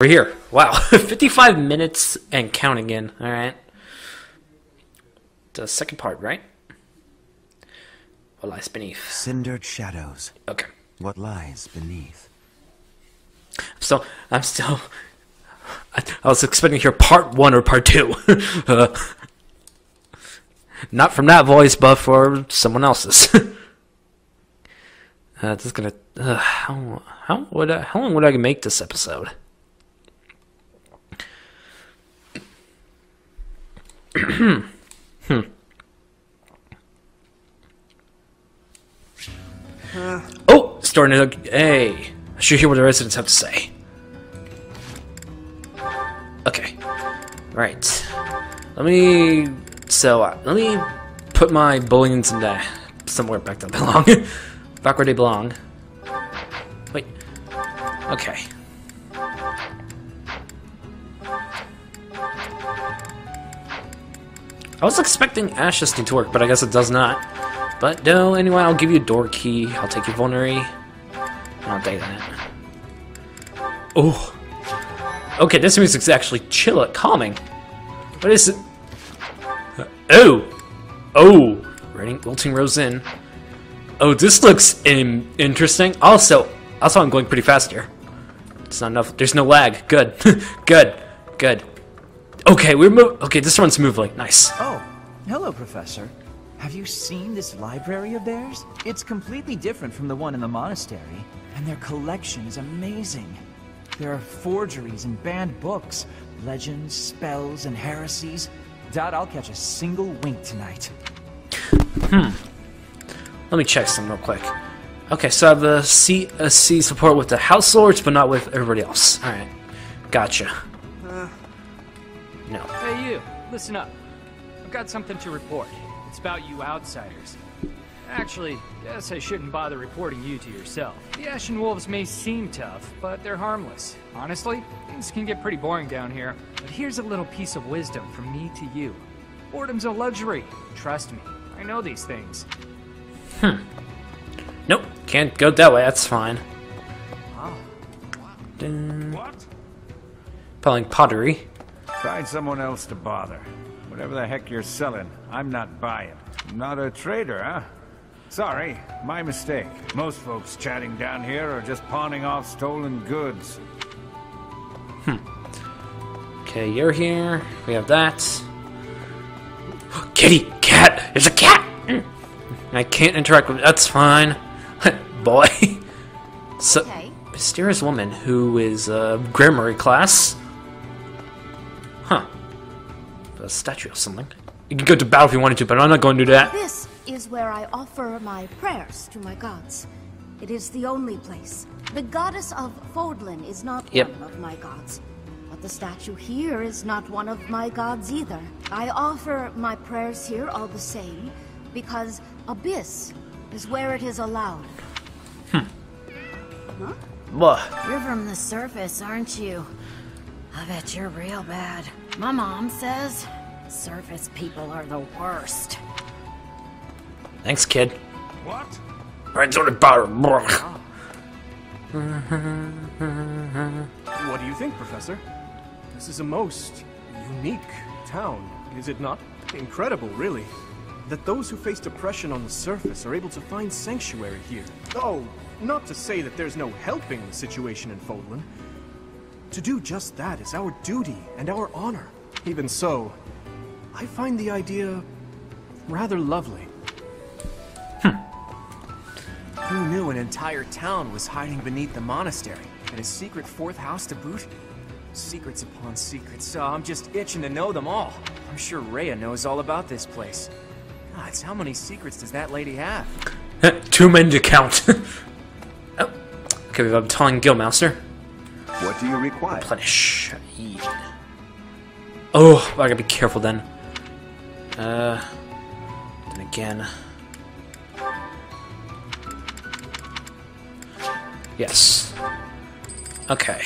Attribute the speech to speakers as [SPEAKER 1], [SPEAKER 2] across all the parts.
[SPEAKER 1] We're here. Wow. 55 minutes and counting in. Alright. The second part, right? What lies beneath?
[SPEAKER 2] Cindered shadows.
[SPEAKER 1] Okay.
[SPEAKER 2] What lies beneath?
[SPEAKER 1] So, I'm still. I, I was expecting to hear part one or part two. uh, not from that voice, but for someone else's. uh, this is gonna. Uh, how, how would I, how long would I make this episode? Hmm. Oh, starting to. Hey, I should hear what the residents have to say. Okay, right. Let me. So uh, let me put my bullions in somewhere back that belong. back where they belong. Wait. Okay. I was expecting Ashe's to work, but I guess it does not. But no, anyway, I'll give you a door key. I'll take your vulnerary. I'll take that. Oh. Okay, this music's actually chill, calming. What is it? Uh, oh. Oh. Raining, wilting rose in. Oh, this looks in interesting. Also, also, I'm going pretty fast here. It's not enough. There's no lag. Good. Good. Good. Okay, we're move. Okay, this runs smoothly. Nice.
[SPEAKER 3] Oh, hello, Professor. Have you seen this library of theirs? It's completely different from the one in the monastery, and their collection is amazing. There are forgeries and banned books, legends, spells, and heresies. Doubt I'll catch a single wink tonight.
[SPEAKER 1] Hmm. Let me check some real quick. Okay, so I have the C, uh, C support with the House Lords, but not with everybody else. Alright. Gotcha. No.
[SPEAKER 4] Hey, you. Listen up. I've got something to report. It's about you outsiders. Actually, guess I shouldn't bother reporting you to yourself. The Ashen Wolves may seem tough, but they're harmless. Honestly, things can get pretty boring down here. But here's a little piece of wisdom from me to you. Boredom's a luxury. Trust me, I know these things.
[SPEAKER 1] Hmm. Nope, can't go that way, that's fine.
[SPEAKER 4] Oh.
[SPEAKER 5] What?
[SPEAKER 1] Pelling pottery.
[SPEAKER 5] Find someone else to bother. Whatever the heck you're selling, I'm not buying. Not a trader, huh? Sorry, my mistake. Most folks chatting down here are just pawning off stolen goods.
[SPEAKER 1] Hmm. Okay, you're here. We have that. Kitty! Cat! There's a cat! I can't interact with That's fine. Boy. So,
[SPEAKER 6] Okay.
[SPEAKER 1] mysterious woman who is a grammar class. A statue or something. You can go to battle if you wanted to, but I'm not going to do that.
[SPEAKER 6] This is where I offer my prayers to my gods. It is the only place. The goddess of Fodlan is not
[SPEAKER 1] Yep.
[SPEAKER 6] one of my gods. But the statue here is not one of my gods either. I offer my prayers here all the same, because Abyss is where it is allowed. Hmm.
[SPEAKER 1] Blah.
[SPEAKER 7] You're from the surface, aren't you? I bet you're real bad. My mom says surface people are the worst.
[SPEAKER 1] Thanks, kid.
[SPEAKER 5] What?
[SPEAKER 1] Right sort of battle.
[SPEAKER 8] What do you think, Professor? This is a most unique town, is it not? Incredible, really. That those who face depression on the surface are able to find sanctuary here. Oh, not to say that there's no helping the situation in Fodlan. To do just that is our duty and our honor. Even so, I find the idea rather lovely. Hmm.
[SPEAKER 3] Who knew an entire town was hiding beneath the monastery? And a secret fourth house to boot? Secrets upon secrets, so I'm just itching to know them all. I'm sure Rhea knows all about this place. Gods, how many secrets does that lady have?
[SPEAKER 1] Uh, too many to count. oh. Okay, I'm telling Guildmaster.
[SPEAKER 2] What do you require?
[SPEAKER 1] Replenish. Oh, I gotta be careful then. Uh, then again. Yes. Okay.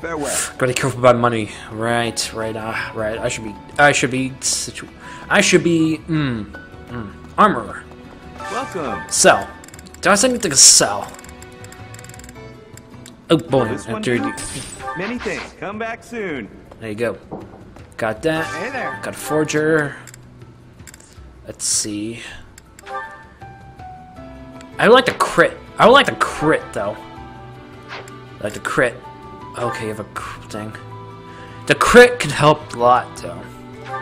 [SPEAKER 2] Farewell.
[SPEAKER 1] Gotta be careful about money. Right, right, uh, right. I should be. I should be. Situ- I should be. Hmm. Mm, armorer.
[SPEAKER 2] Welcome.
[SPEAKER 1] Sell. Do I say anything to sell? Oh boy, after you,
[SPEAKER 9] Many things. Come back soon.
[SPEAKER 1] there you go. Got that.
[SPEAKER 3] Hey there.
[SPEAKER 1] Got a forger. Let's see. I would like the crit. I would like the crit though. I like the crit. Okay, you have a thing. The crit could help a lot though.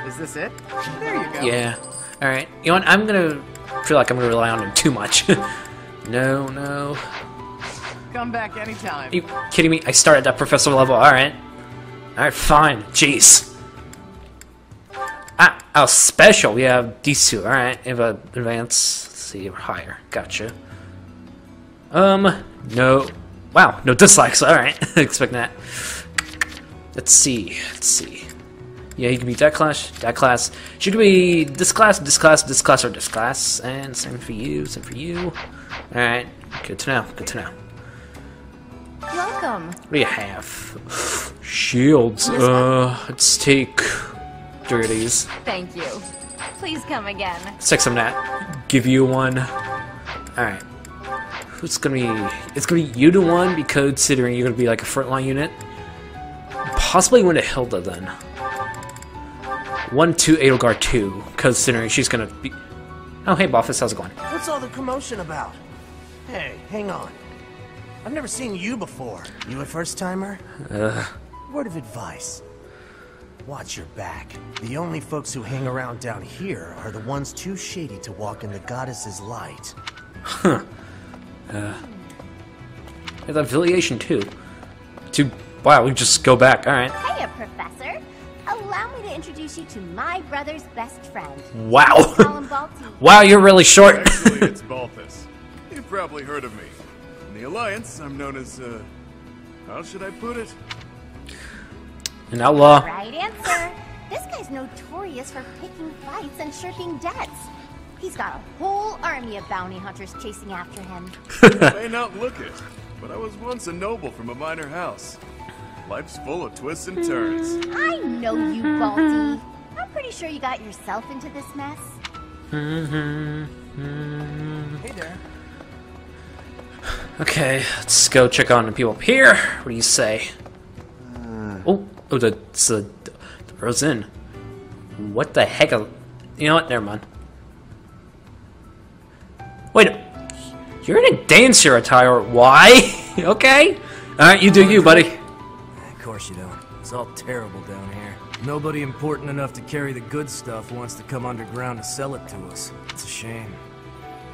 [SPEAKER 3] Is this it? There you go.
[SPEAKER 1] Yeah. All right. You know what? I'm gonna feel like I'm gonna rely on him too much. no, no.
[SPEAKER 3] Come back anytime.
[SPEAKER 1] Are you kidding me? I start at that professor level. All right. All right. Fine. Jeez. Ah, oh, special. We have these two. All right. If a advance, let's see, higher. Gotcha. Um, no. Wow, no dislikes. All right. Expect that. Let's see. Let's see. Yeah, you can be that class, that class. She could be this class, this class, this class, or this class. And same for you, same for you. Alright, good to know, good to know.
[SPEAKER 6] Welcome.
[SPEAKER 1] What do you have? Shields. Uh, let's take three.
[SPEAKER 6] Thank you. Please come again.
[SPEAKER 1] Let's take some of that. Give you one. Alright. Who's gonna be... It's gonna be you to one, because considering you're gonna be like a frontline unit. Possibly one to Hilda, then. One to Edelgard 2, considering she's gonna be... Oh, hey, Boffus, how's it going?
[SPEAKER 10] What's all the commotion about? Hey, hang on. I've never seen you before. You a first timer?
[SPEAKER 1] Uh,
[SPEAKER 10] Word of advice. Watch your back. The only folks who hang around down here are the ones too shady to walk in the goddess's light.
[SPEAKER 1] Huh. Uh, there's affiliation too. To wow, we just go back. All right.
[SPEAKER 11] Hiya, Professor. Allow me to introduce you to my brother's best friend.
[SPEAKER 1] Wow.
[SPEAKER 11] Call him Balti.
[SPEAKER 1] wow, you're really short.
[SPEAKER 12] Actually, it's Balthus. You've probably heard of me. In the Alliance, I'm known as, uh, how should I put it?
[SPEAKER 1] An outlaw.
[SPEAKER 11] Right answer. This guy's notorious for picking fights and shirking debts. He's got a whole army of bounty hunters chasing after him.
[SPEAKER 12] May not look it, but I was once a noble from a minor house. Life's full of twists and turns.
[SPEAKER 11] Hmm, I know you, Baldy. I'm pretty sure you got yourself into this mess. Mm-hmm.
[SPEAKER 3] Hey there.
[SPEAKER 1] Okay, let's go check on the people up here. What do you say? Uh, oh, oh, the the, the road's in. What the heck? Are, you know what? Never mind. Wait, you're in a dancer attire. Why? okay. All right, you do you, buddy.
[SPEAKER 10] Of course you don't. It's all terrible down here. Nobody important enough to carry the good stuff wants to come underground to sell it to us. It's a shame.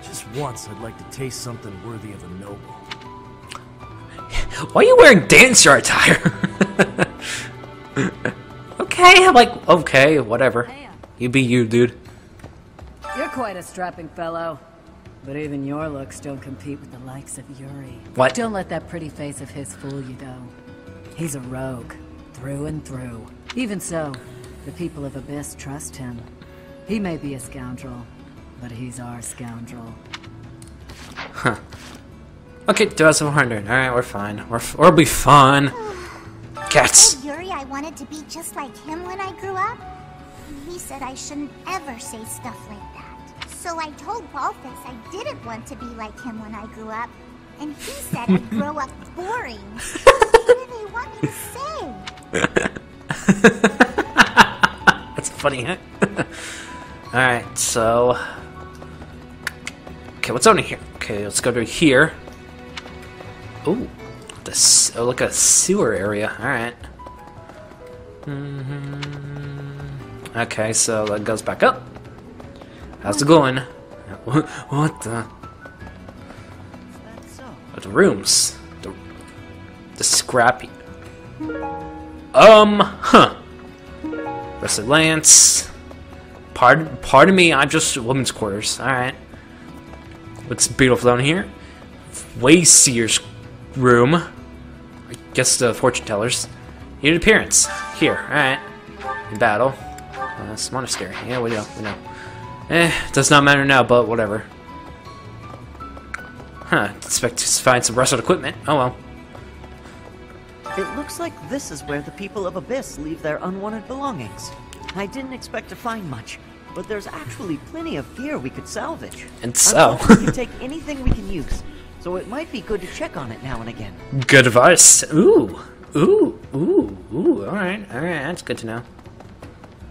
[SPEAKER 10] Just once, I'd like to taste something worthy of a noble.
[SPEAKER 1] Why are you wearing dancer attire? okay, I'm like, okay, whatever. You be you, dude.
[SPEAKER 7] You're quite a strapping fellow. But even your looks don't compete with the likes of Yuri.
[SPEAKER 1] What?
[SPEAKER 7] Don't let that pretty face of his fool you, though. He's a rogue, through and through. Even so, the people of Abyss trust him. He may be a scoundrel, but he's our scoundrel.
[SPEAKER 1] Huh. Okay, 2,400. Alright, we're fine. We're f we'll be fun. Cats.
[SPEAKER 11] Yuri I wanted to be just like him when I grew up. He said I shouldn't ever say stuff like that. So I told Balthus I didn't want to be like him when I grew up. And he said I'd grow up boring. what do they want me to say?
[SPEAKER 1] That's funny, huh? Alright, so... Okay, what's on here? Okay, let's go to here. Ooh, this oh, look a sewer area. All right. Mm-hmm. Okay, so that goes back up. How's it going? What the? The rooms. The, the scrappy. Um, huh. Rested Lance. Pardon, pardon me, I'm just women's quarters. Alright. Looks beautiful down here. Wayseer's room. Guess the fortune tellers. Unit appearance. Here, alright. In battle. Uh, it's monastery. Yeah, we know, we know. Eh, does not matter now, but whatever. Huh, expect to find some rusted equipment. Oh well.
[SPEAKER 13] It looks like this is where the people of Abyss leave their unwanted belongings. I didn't expect to find much, but there's actually plenty of gear we could salvage.
[SPEAKER 1] And so.
[SPEAKER 13] we can take anything we can use. So it might be good to check on it now and again.
[SPEAKER 1] Good advice. Ooh, ooh, ooh, ooh. All right, all right. That's good to know.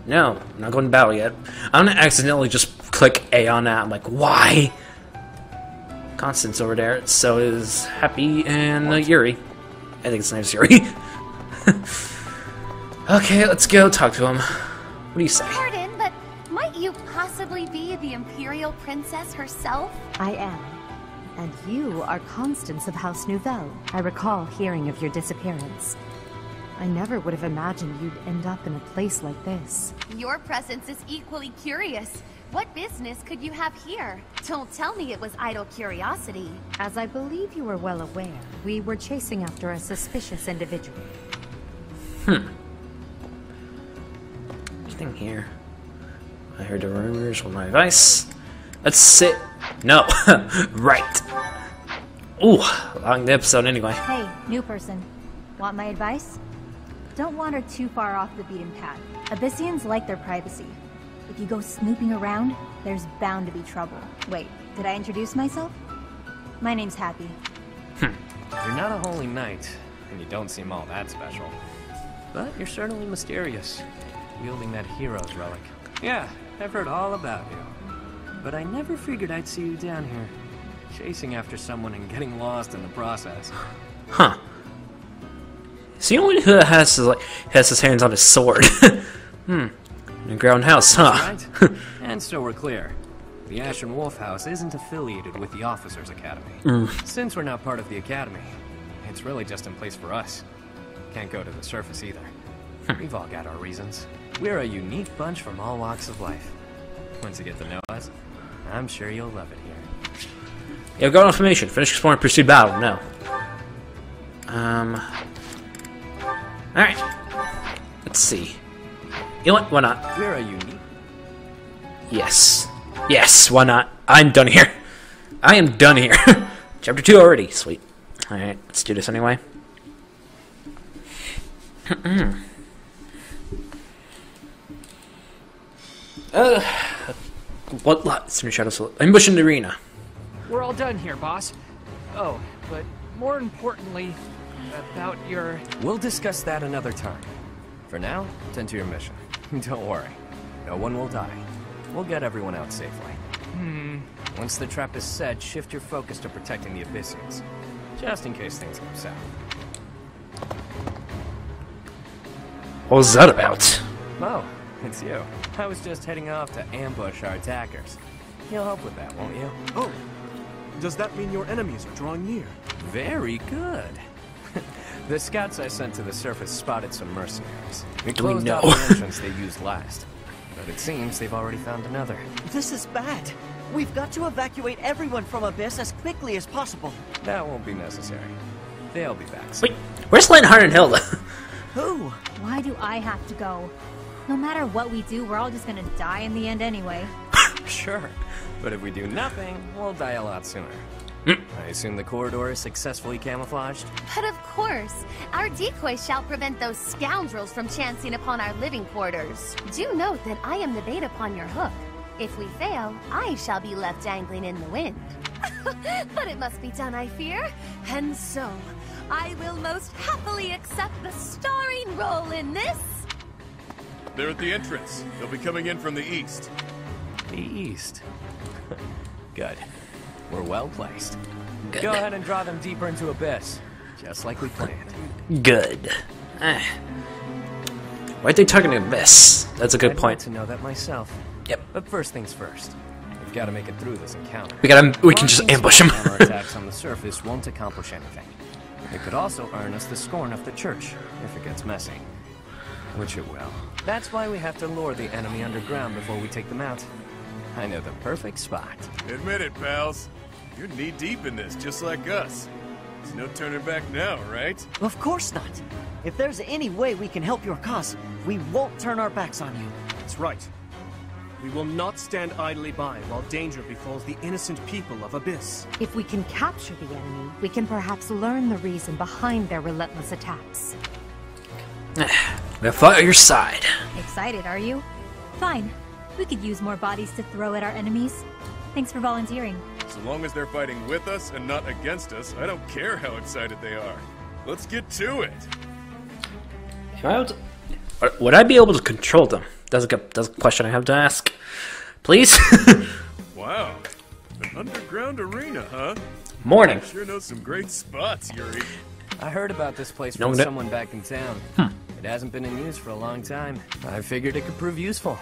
[SPEAKER 1] No, I'm not going to battle yet. I'm gonna accidentally just click A on that. I'm like, why? Constance over there. So is Hapi and uh, Yuri. I think it's name's Yuri. okay, let's go talk to him. What do you say?
[SPEAKER 14] Pardon, but might you possibly be the Imperial Princess herself?
[SPEAKER 15] I am. And you are Constance of House Nuvelle. I recall hearing of your disappearance. I never would have imagined you'd end up in a place like this.
[SPEAKER 14] Your presence is equally curious. What business could you have here? Don't tell me it was idle curiosity.
[SPEAKER 15] As I believe you are well aware, we were chasing after a suspicious individual.
[SPEAKER 1] Hmm. Anything here? I heard the rumors with my advice. Let's sit. No. right. Ooh, long the episode anyway.
[SPEAKER 16] Hey, new person. Want my advice? Don't wander too far off the beaten path. Abyssians like their privacy. If you go snooping around, there's bound to be trouble. Wait, did I introduce myself? My name's Hapi. Hmm.
[SPEAKER 17] You're not a holy knight, and you don't seem all that special. But you're certainly mysterious, wielding that hero's relic. Yeah, I've heard all about you. But I never figured I'd see you down here, chasing after someone and getting lost in the process.
[SPEAKER 1] Huh. Is he the only who has his, like has his hands on his sword? hmm. In a ground house, huh?
[SPEAKER 17] Right. and so we're clear. The Ashen Wolf House isn't affiliated with the Officers Academy.
[SPEAKER 1] Mm.
[SPEAKER 17] Since we're not part of the Academy, it's really just in place for us. Can't go to the surface either. We've all got our reasons. We're a unique bunch from all walks of life. Once you get to know us, I'm sure you'll love it here.
[SPEAKER 1] Yeah, got information. Finish exploring, pursued battle. No. Um. Alright. Let's see. You know what? Why not?
[SPEAKER 17] We're a unique.
[SPEAKER 1] Yes. Yes, why not? I'm done here. I am done here. Chapter 2 already. Sweet. Alright, let's do this anyway. uh, what lot? It's in the shadows. Ambush in the arena.
[SPEAKER 4] We're all done here, boss. Oh, but more importantly, about your...
[SPEAKER 17] We'll discuss that another time. For now, tend to your mission. Don't worry. No one will die. We'll get everyone out safely.
[SPEAKER 4] Hmm.
[SPEAKER 17] Once the trap is set, shift your focus to protecting the Abyssians. Just in case things go south.
[SPEAKER 1] What was that about?
[SPEAKER 17] Oh, it's you. I was just heading off to ambush our attackers. You'll help with that, won't you?
[SPEAKER 8] Oh, does that mean your enemies are drawing near?
[SPEAKER 17] Very good. the scouts I sent to the surface spotted some mercenaries. We
[SPEAKER 1] Do we
[SPEAKER 17] closed
[SPEAKER 1] know?
[SPEAKER 17] off the entrance they used last. But it seems they've already found another.
[SPEAKER 13] This is bad. We've got to evacuate everyone from Abyss as quickly as possible.
[SPEAKER 17] That won't be necessary. They'll be back
[SPEAKER 1] Wait, where's Lionheart and Hilda?
[SPEAKER 13] Who?
[SPEAKER 16] Why do I have to go? No matter what we do, we're all just gonna die in the end anyway.
[SPEAKER 17] Sure. But if we do nothing, we'll die a lot sooner.
[SPEAKER 1] Hmm.
[SPEAKER 17] I assume the corridor is successfully camouflaged?
[SPEAKER 14] But of course, our decoy shall prevent those scoundrels from chancing upon our living quarters. Do note that I am the bait upon your hook. If we fail, I shall be left dangling in the wind. but it must be done, I fear. And so, I will most happily accept the starring role in this.
[SPEAKER 12] They're at the entrance. They'll be coming in from the east.
[SPEAKER 17] The east. Good. We're well placed.
[SPEAKER 1] Good.
[SPEAKER 17] Go ahead and draw them deeper into Abyss, just like we planned.
[SPEAKER 1] Good. Eh. Why'd they target Abyss? That's a good
[SPEAKER 17] I'd
[SPEAKER 1] point.
[SPEAKER 17] to know that myself.
[SPEAKER 1] Yep.
[SPEAKER 17] But first things first. We've got to make it through this encounter.
[SPEAKER 1] We gotta- we can just
[SPEAKER 17] ambush
[SPEAKER 1] ambush 'em.
[SPEAKER 17] small attacks on the surface won't accomplish anything. It could also earn us the scorn of the church if it gets messy. Which it will. That's why we have to lure the enemy underground before we take them out. I know the perfect spot.
[SPEAKER 12] Admit it, pals. You're knee deep in this, just like us. There's no turning back now, right?
[SPEAKER 13] Of course not. If there's any way we can help your cause, we won't turn our backs on you.
[SPEAKER 8] That's right. We will not stand idly by while danger befalls the innocent people of Abyss.
[SPEAKER 15] If we can capture the enemy, we can perhaps learn the reason behind their relentless attacks.
[SPEAKER 1] They'll fight at your side.
[SPEAKER 16] Excited, are you? Fine. We could use more bodies to throw at our enemies. Thanks for volunteering.
[SPEAKER 12] So long as they're fighting with us and not against us, I don't care how excited they are. Let's get to it.
[SPEAKER 1] Am I able Would I be able to control them? That's a, that's a question I have to ask. Please?
[SPEAKER 12] Wow. An underground arena, huh?
[SPEAKER 1] Morning.
[SPEAKER 12] Sure know some great spots, Yuri.
[SPEAKER 17] I heard about this place
[SPEAKER 1] No,
[SPEAKER 17] from
[SPEAKER 1] no-
[SPEAKER 17] someone back in town.
[SPEAKER 1] Hmm.
[SPEAKER 17] It hasn't been in use for a long time. I figured it could prove useful.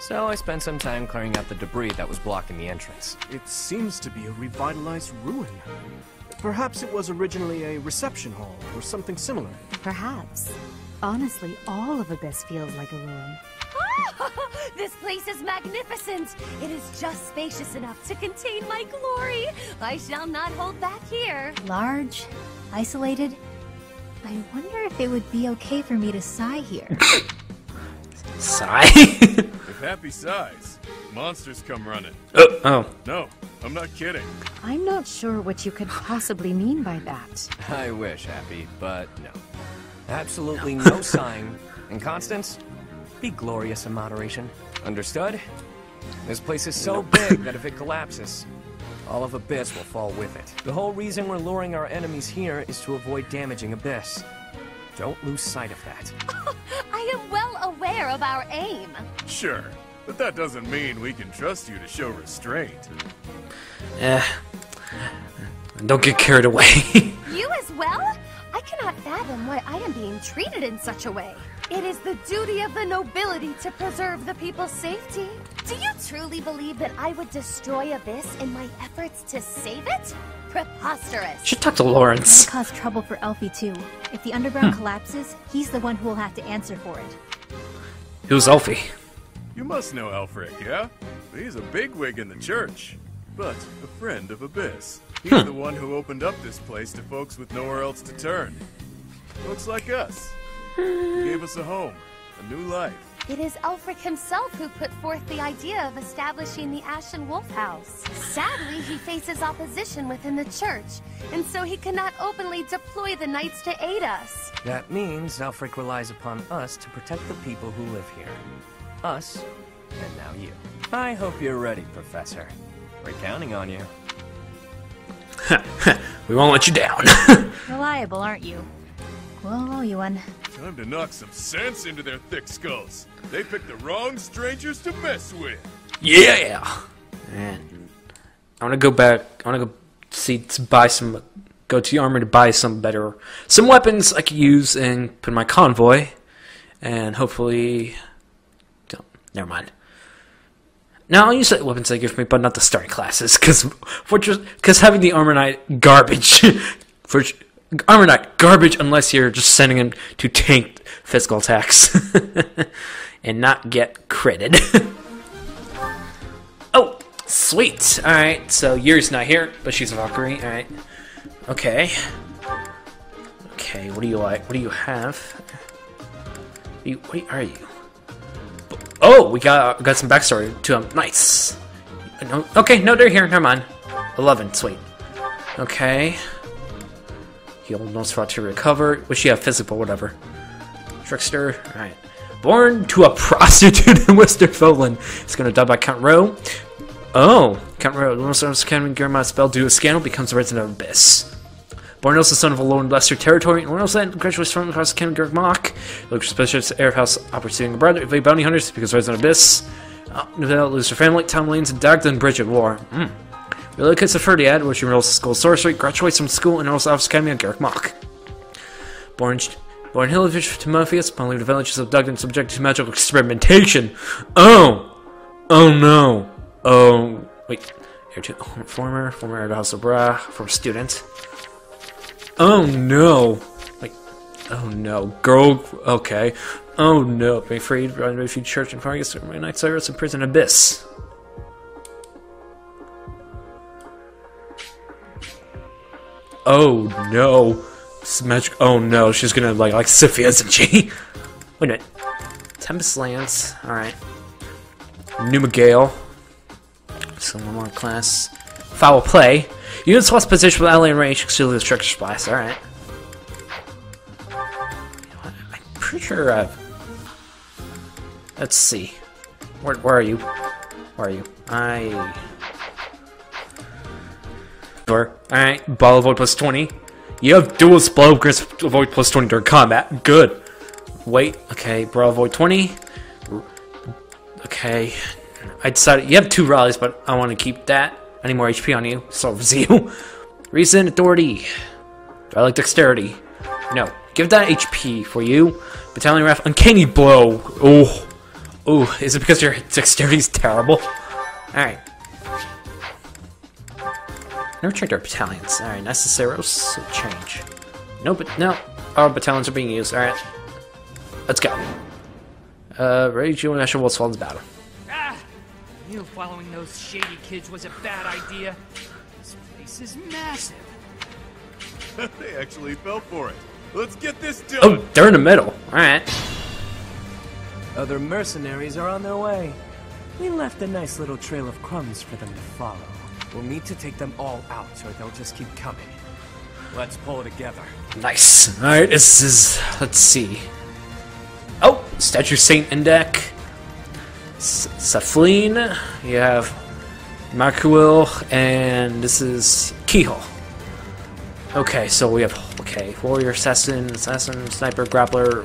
[SPEAKER 17] So I spent some time clearing out the debris that was blocking the entrance.
[SPEAKER 8] It seems to be a revitalized ruin. Perhaps it was originally a reception hall or something similar.
[SPEAKER 15] Perhaps. Honestly, all of Abyss feels like a ruin.
[SPEAKER 14] this place is magnificent. It is just spacious enough to contain my glory. I shall not hold back here.
[SPEAKER 16] Large, isolated. I wonder if it would be okay for me to sigh here.
[SPEAKER 1] Sigh?
[SPEAKER 12] If Hapi sighs, monsters come running.
[SPEAKER 1] oh, oh.
[SPEAKER 12] No, I'm not kidding.
[SPEAKER 15] I'm not sure what you could possibly mean by that.
[SPEAKER 17] I wish, Hapi, but no. Absolutely no sign. And Constance, be glorious in moderation. Understood? This place is so big that if it collapses, all of Abyss will fall with it. The whole reason we're luring our enemies here is to avoid damaging Abyss. Don't lose sight of that.
[SPEAKER 14] I am well aware of our aim.
[SPEAKER 12] Sure, but that doesn't mean we can trust you to show restraint.
[SPEAKER 1] Eh. Don't get carried away.
[SPEAKER 14] You as well? I cannot fathom why I am being treated in such a way. It is the duty of the nobility to preserve the people's safety. Do you truly believe that I would destroy Abyss in my efforts to save it? Preposterous.
[SPEAKER 1] Should talk to Lawrence.
[SPEAKER 16] Might cause trouble for Elfie too. If the underground
[SPEAKER 1] Hmm.
[SPEAKER 16] collapses, he's the one who will have to answer for it.
[SPEAKER 1] Who's Elfie?
[SPEAKER 12] You must know Aelfric, yeah? He's a bigwig in the church, but a friend of Abyss. He's
[SPEAKER 1] Hmm.
[SPEAKER 12] the one who opened up this place to folks with nowhere else to turn. Looks like us. He gave us a home, a new life.
[SPEAKER 14] It is Aelfric himself who put forth the idea of establishing the Ashen Wolf House. Sadly, he faces opposition within the church, and so he cannot openly deploy the knights to aid us.
[SPEAKER 17] That means Aelfric relies upon us to protect the people who live here. Us, and now you. I hope you're ready, Professor. We're counting on you.
[SPEAKER 1] we won't let you down.
[SPEAKER 16] Reliable, aren't you? We'll you one.
[SPEAKER 12] Time to knock some sense into their thick skulls. They picked the wrong strangers to mess with.
[SPEAKER 1] yeah. And I want to go back. I want to go see to buy some. Go to the armory to buy some better, some weapons I could use and put in my convoy, and hopefully. Don't. Never mind. Now I'll use the weapons they give me, but not the starting classes, because because having the armor knight garbage for armor knight garbage unless you're just sending him to tank physical attacks and not get critted. oh, sweet. All right, so Yuri's not here, but she's a Valkyrie. All right. Okay. Okay. What do you like? What do you have? What, you, what are you? Oh, we got got some backstory to him. Nice. No, okay, no, they're here. Never mind. Eleven, sweet. Okay. Heal Nosferatu to recover. Wish she had physical, whatever. Trickster. Alright. Born to a prostitute in Westerfolen. It's gonna die by Count Rowe. Oh, Count. The most Academy Germa spell due a scandal becomes a resident of Abyss. Born also the son of a Lord Leicester territory, and then graduates from across the Academy Germach. Looks suspicious air house opportunity brother. Evade bounty hunters because resident of Abyss. Uh, Nuvelle lose her family, town lanes, and Dagden Bridge at War. Mm. Relocates to where she enrolls in school sorcery, graduates from school, and enrolls Office Academy at Garreg Mach. Born, born Hilovich Timotheus, upon leaving the villages of and subjected to magical experimentation. Oh! Oh no! Oh, wait. Here too. Former, former of Bra, former student. Oh no! Like, oh no. Girl, okay. Oh no. Be freed, run to church and Faerghus, my Night Cyrus in prison abyss. Oh no. Magic. Oh no, she's gonna like like Sophia, isn't she? Wait a minute. Tempest Lance. Alright. Numa Gale. So one more class. Foul play. Units lost position with ally in range, exclusively the structure splice. Alright. I'm pretty sure I've. Let's see. Where, where are you? Where are you? I. Alright, ball avoid plus 20. You have dual blow avoid plus 20 during combat. Good. Wait, okay, brawl avoid 20. Okay. I decided you have two rallies, but I want to keep that. I need more HP on you. So you. Reason, authority. I like dexterity? No. Give that HP for you. Battalion Ref, Uncanny Blow. Oh. Oh, is it because your dexterity is terrible? Alright. Never checked our battalions. Alright, Necessaros, change. No, but no. Our battalions are being used. Alright. Let's go. Uh, ready to join National Wolves Falls battle.
[SPEAKER 4] Ah! I knew following those shady kids was a bad idea. This place is massive.
[SPEAKER 12] they actually fell for it. Let's get this done.
[SPEAKER 1] Oh, they're in the middle. Alright.
[SPEAKER 10] Other mercenaries are on their way. We left a nice little trail of crumbs for them to follow. We'll need to take them all out, or they'll just keep coming. Let's pull it together.
[SPEAKER 1] Nice. Alright, this is... Let's see. Oh! Statue Saint Indech. Safleen. You have Macuil, and this is Keyhole. Okay, so we have... Okay, Warrior, Assassin, Assassin, Sniper, Grappler.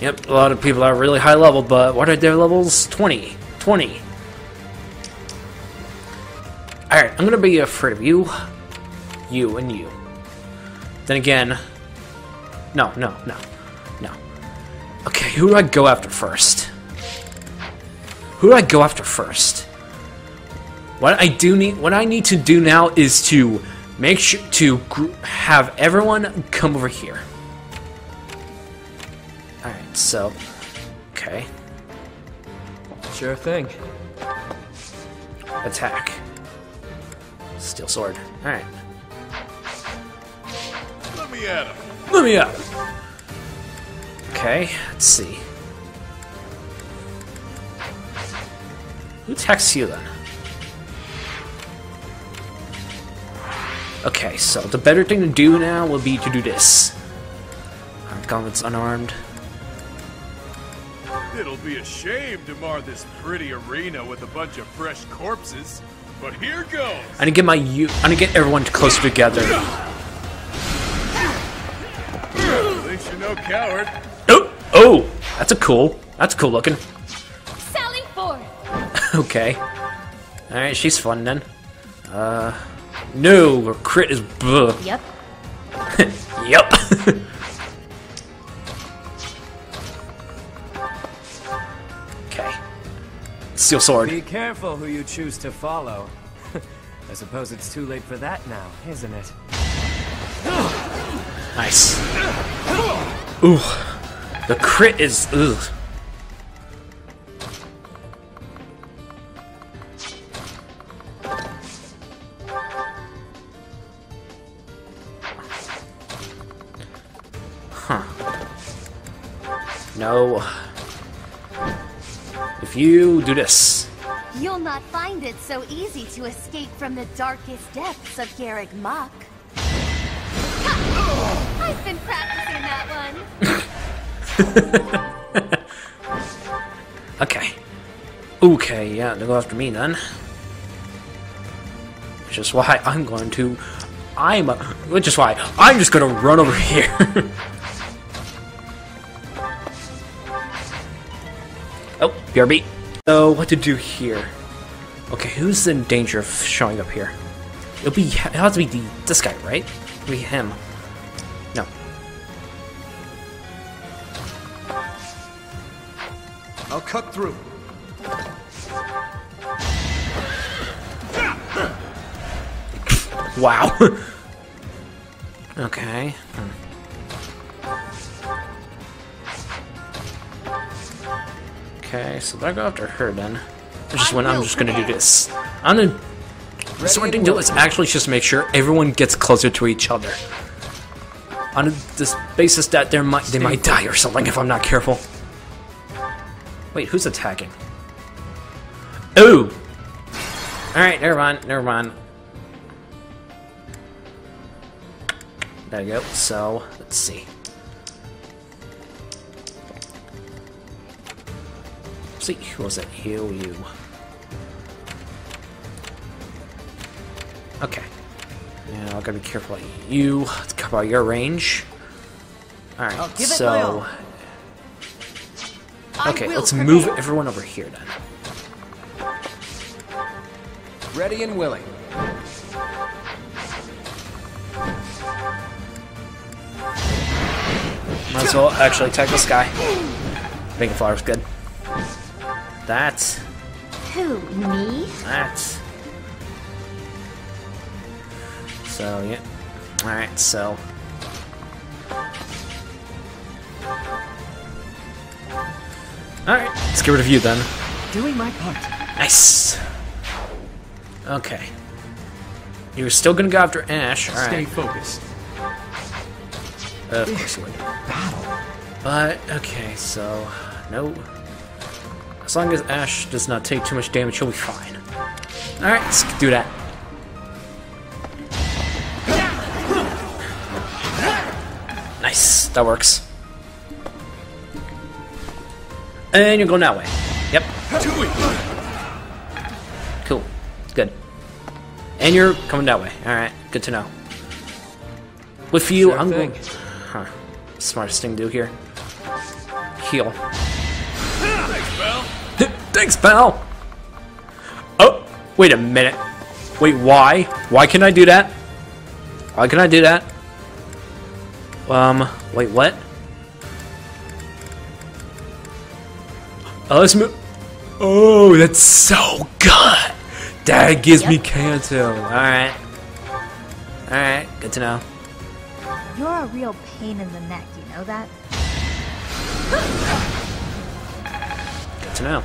[SPEAKER 1] Yep, a lot of people are really high level, but what are their levels? 20. 20. Alright, I'm gonna be afraid of you, you, and you. Then again... No, no, no, no. Okay, who do I go after first? Who do I go after first? What I do need, what I need to do now is to make sure to have everyone come over here. Alright, so... Okay.
[SPEAKER 10] Sure thing.
[SPEAKER 1] Attack. Steel sword. Alright.
[SPEAKER 12] Let me at him.
[SPEAKER 1] Let me at him. Okay, let's see. Who attacks you then? Okay, so the better thing to do now will be to do this. Armed gauntlets unarmed.
[SPEAKER 12] It'll be a shame to mar this pretty arena with a bunch of fresh corpses. But here goes.
[SPEAKER 1] I need to get my you. I need to get everyone closer together.
[SPEAKER 12] At least you're no coward.
[SPEAKER 1] Oh, oh, that's a cool. That's cool looking.
[SPEAKER 14] Sally Ford.
[SPEAKER 1] okay. All right, she's fun then. Uh, no, her crit is. Bleh.
[SPEAKER 14] Yep.
[SPEAKER 1] yep. Steel sword.
[SPEAKER 10] Be careful who you choose to follow. I suppose it's too late for that now, isn't it?
[SPEAKER 1] Nice. Ooh. The crit is. Ugh. Huh. No. If you do this.
[SPEAKER 14] You'll not find it so easy to escape from the darkest depths of Garreg Mach. I've been practicing that one.
[SPEAKER 1] Okay. Okay, yeah, they go after me then. Which is why I'm going to. I'm. Which is why I'm just gonna run over here. BRB. So, what to do here? Okay, who's in danger of showing up here? It'll be. It has to be the, this guy, right? It'll be him. No.
[SPEAKER 8] I'll cut through.
[SPEAKER 1] Wow. okay. Hmm. Okay, so I go after her then. Which is when I'm just gonna do this. I'm gonna. The smart thing to do is actually just make sure everyone gets closer to each other. On this basis that they might they might die or something if I'm not careful. Wait, who's attacking? Ooh. All right, never mind, never mind. There you go. So let's see. See, who was it? Heal you. Okay. Yeah, I gotta be careful about you. Let's cover your range. Alright,
[SPEAKER 13] I'll give it my
[SPEAKER 1] so... Okay, let's
[SPEAKER 13] prevail.
[SPEAKER 1] move everyone over here then.
[SPEAKER 18] Ready and willing.
[SPEAKER 1] Might as well actually attack this guy. Making flowers good. That.
[SPEAKER 11] Who, me?
[SPEAKER 1] That. So, yeah. Alright, so. Alright, let's get rid of you then.
[SPEAKER 13] Doing my part.
[SPEAKER 1] Nice! Okay. You're still gonna go after Ashe, alright.
[SPEAKER 8] Stay focused.
[SPEAKER 1] Of course you would. But, okay, so, no. As long as Ashe does not take too much damage, he'll be fine. Alright, let's do that. Nice, that works. And you're going that way. Yep. Cool. Good. And you're coming that way. Alright, good to know. With you,
[SPEAKER 18] Sure
[SPEAKER 1] I'm
[SPEAKER 18] thing.
[SPEAKER 1] going. Huh. Smartest thing to do here. Heal.
[SPEAKER 12] Thanks, pal.
[SPEAKER 1] Thanks, pal! Oh, wait a minute. Wait, why? Why can I do that? Why can I do that? Um, wait, what? Oh, let's move. Oh, that's so good! That gives me Canto. Alright. Alright, good to know.
[SPEAKER 16] You're a real pain in the neck, you know that?
[SPEAKER 1] Good to know.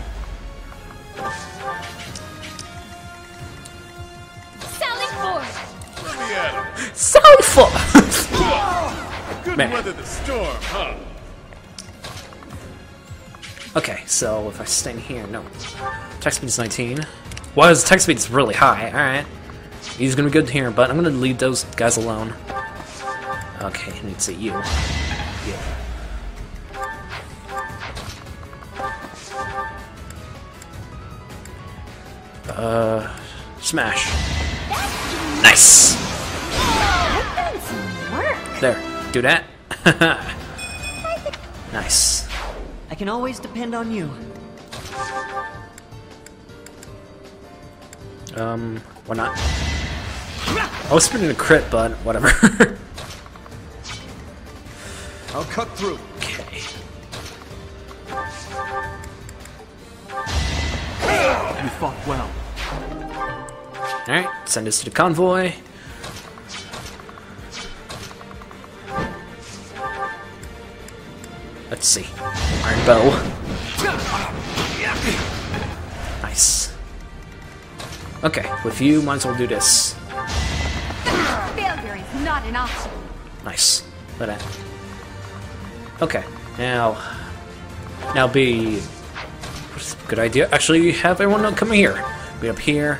[SPEAKER 14] Sally forth!
[SPEAKER 12] Let me at him.
[SPEAKER 1] Sally for
[SPEAKER 12] Couldn't
[SPEAKER 1] Man.
[SPEAKER 12] weather the storm, huh?
[SPEAKER 1] Okay, so if I stay in here, no. Attack speed is 19. Well, his attack speed is really high. Alright. He's gonna be good here, but I'm gonna leave those guys alone. Okay, I need to see you. Uh, smash. Nice! There, do that. nice.
[SPEAKER 13] I can always depend on you.
[SPEAKER 1] Um, why not? I was spinning a crit, but whatever.
[SPEAKER 8] I'll cut through.
[SPEAKER 1] Okay.
[SPEAKER 8] You fought well.
[SPEAKER 1] Alright, send this to the convoy. Let's see. Iron bow. Nice. Okay, with you, might as well do this.
[SPEAKER 14] Failure is not an option.
[SPEAKER 1] Nice. Look at that. Okay, now... Now be... Good idea. Actually, have everyone come here. Be up here.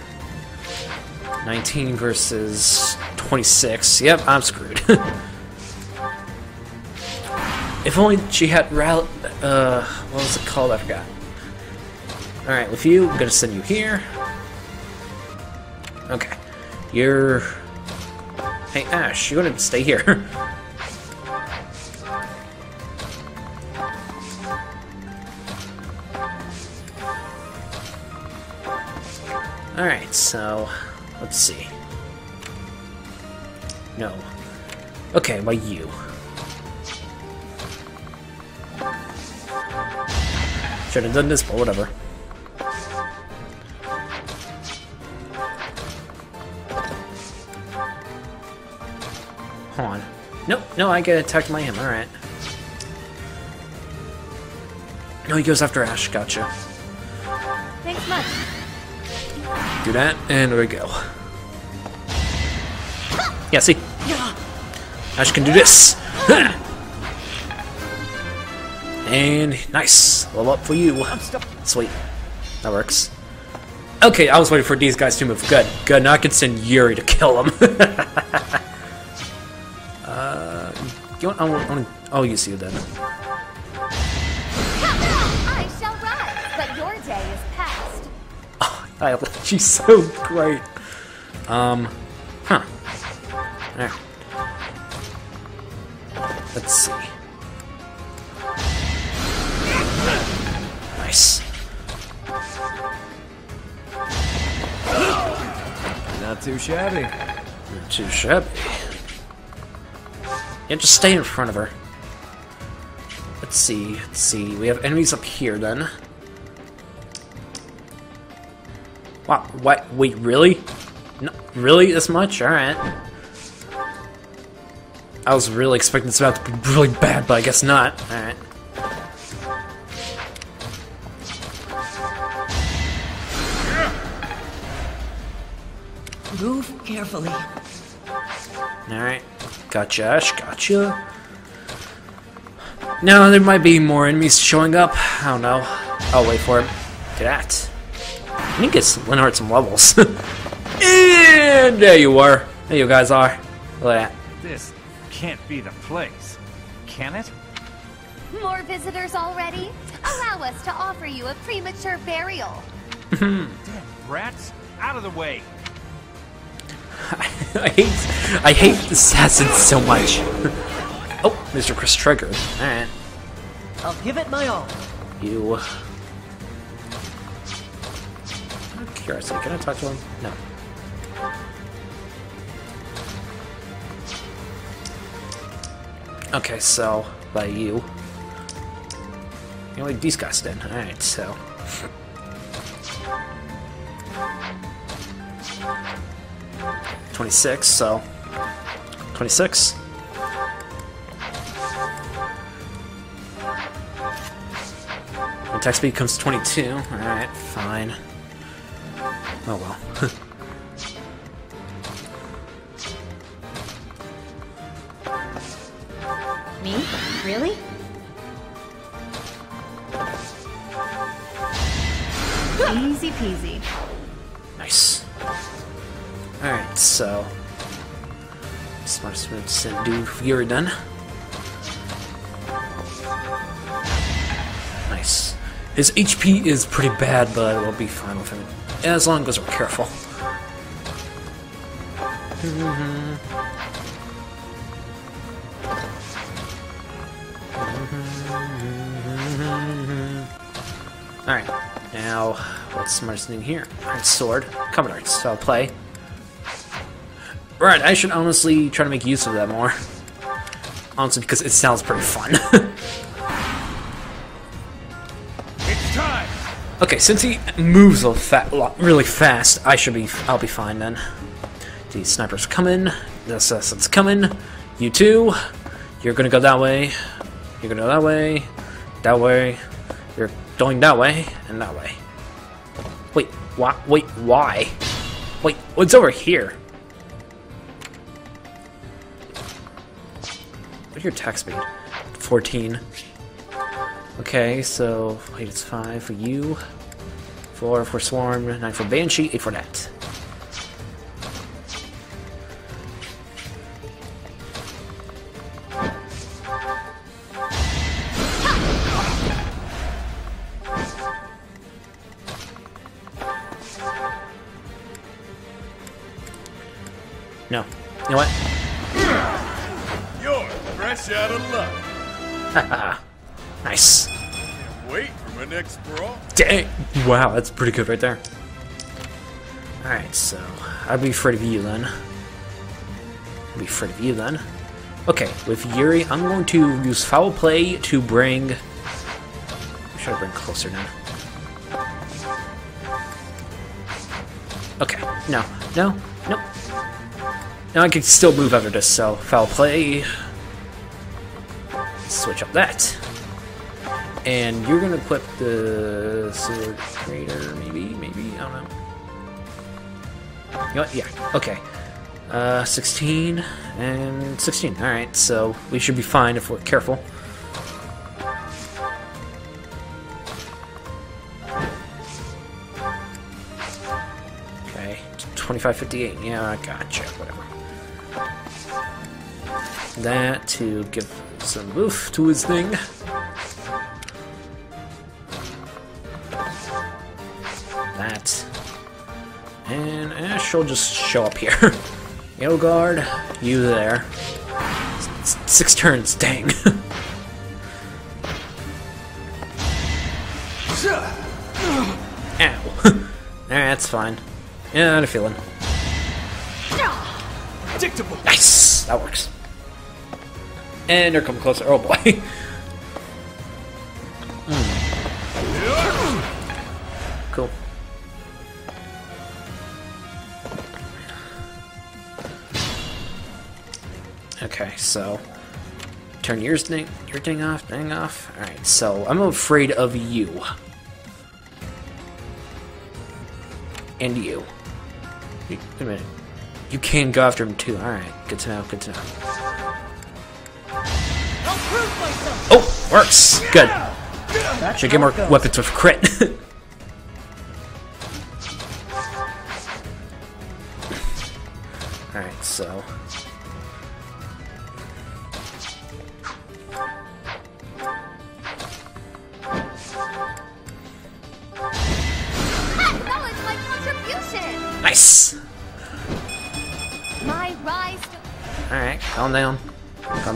[SPEAKER 1] 19 versus 26. Yep, I'm screwed. if only she had rally. Uh, what was it called? I forgot. Alright, with you, I'm gonna send you here. Okay. You're. Hey, Ashe, you're gonna stay here. Alright, so let's see. No. Okay, why you? Should have done this, but whatever. Hold on. Nope, no, I get attacked by him, alright. No, he goes after Ashe, gotcha.
[SPEAKER 14] Thanks much.
[SPEAKER 1] Do that, and we go. Yeah, see? Ashe can do this! and nice! Level up for you. Sweet. That works. Okay, I was waiting for these guys to move. Good, good. Now I can send Yuri to kill them. uh, you want, I want, I want, I'll use you then.
[SPEAKER 14] I,
[SPEAKER 1] she's so great. Um, huh. Alright. Let's see. Nice.
[SPEAKER 5] Not too shabby.
[SPEAKER 1] Not too shabby. Yeah, just stay in front of her. Let's see, let's see. We have enemies up here then. Wow, what? Wait, really? No, really? This much? Alright. I was really expecting this about to be really bad, but I guess not. Alright.
[SPEAKER 13] Move carefully.
[SPEAKER 1] Alright. Gotcha, Ashe. Gotcha. Now, there might be more enemies showing up. I don't know. I'll wait for it. Look at that. I need to get Linhardt some levels. and there you are. There you guys are. Look at that.
[SPEAKER 5] This can't be the place. Can it?
[SPEAKER 14] More visitors already? Allow us to offer you a premature burial.
[SPEAKER 5] Dead rats, out of the way.
[SPEAKER 1] I hate I hate assassins so much. oh, Mr. Chris Trigger. Alright.
[SPEAKER 13] I'll give it my all.
[SPEAKER 1] You Curiosity, can I talk to him? No. Okay, so by you. You know, like then. Alright, so. Twenty-six, so twenty-six. Attack speed comes to 22. Alright, fine. Oh well.
[SPEAKER 16] Me? Really? Easy peasy.
[SPEAKER 1] Nice. Alright, so. Smartest move to Fury done. Nice. His HP is pretty bad, but we'll be fine with him. As long as we're careful. Mm-hmm. Alright, now what's smartest thing here? Alright, sword. Common arts, so I'll play. Right, I should honestly try to make use of that more. Honestly, because it sounds pretty fun. okay, since he moves a fat, lot, really fast, I should be, I'll be fine then. The sniper's coming. The assassin's coming. You two, you're gonna go that way. You're gonna go that way. That way. You're going that way and that way. Wait, why? Wait, why? Wait, what's over here? What's your attack speed? 14. Okay, so wait, it's 5 for you, 4 for Swarm, 9 for Banshee, 8 for that. Dang! Wow, that's pretty good right there. Alright, so I'd be afraid of you then. I'd be afraid of you then. Okay, with Yuri, I'm going to use Foul Play to bring... Should I bring closer now? Okay, no, no, no. Now I can still move after this, so Foul Play... Switch up that. And you're gonna equip the sword trader, maybe, maybe, I don't know. You know? Yeah, okay. Uh, 16 and 16. Alright, so we should be fine if we're careful. Okay, 2558. Yeah, I gotcha, whatever. That to give some oof to his thing. That. And eh, Ashe will just show up here. Yo guard, you there. S- six turns, dang. Ow. That's fine. Yeah, I had a feeling.
[SPEAKER 8] Predictable.
[SPEAKER 1] Nice! That works. And they're coming closer. Oh boy. So turn yours thing, your thing off, thing off. All right, so I'm afraid of you and you. you. Wait a minute. You can go after him too. All right, good to know. Good to know. Oh, works. Good. Should get more weapons with crit. All right, so.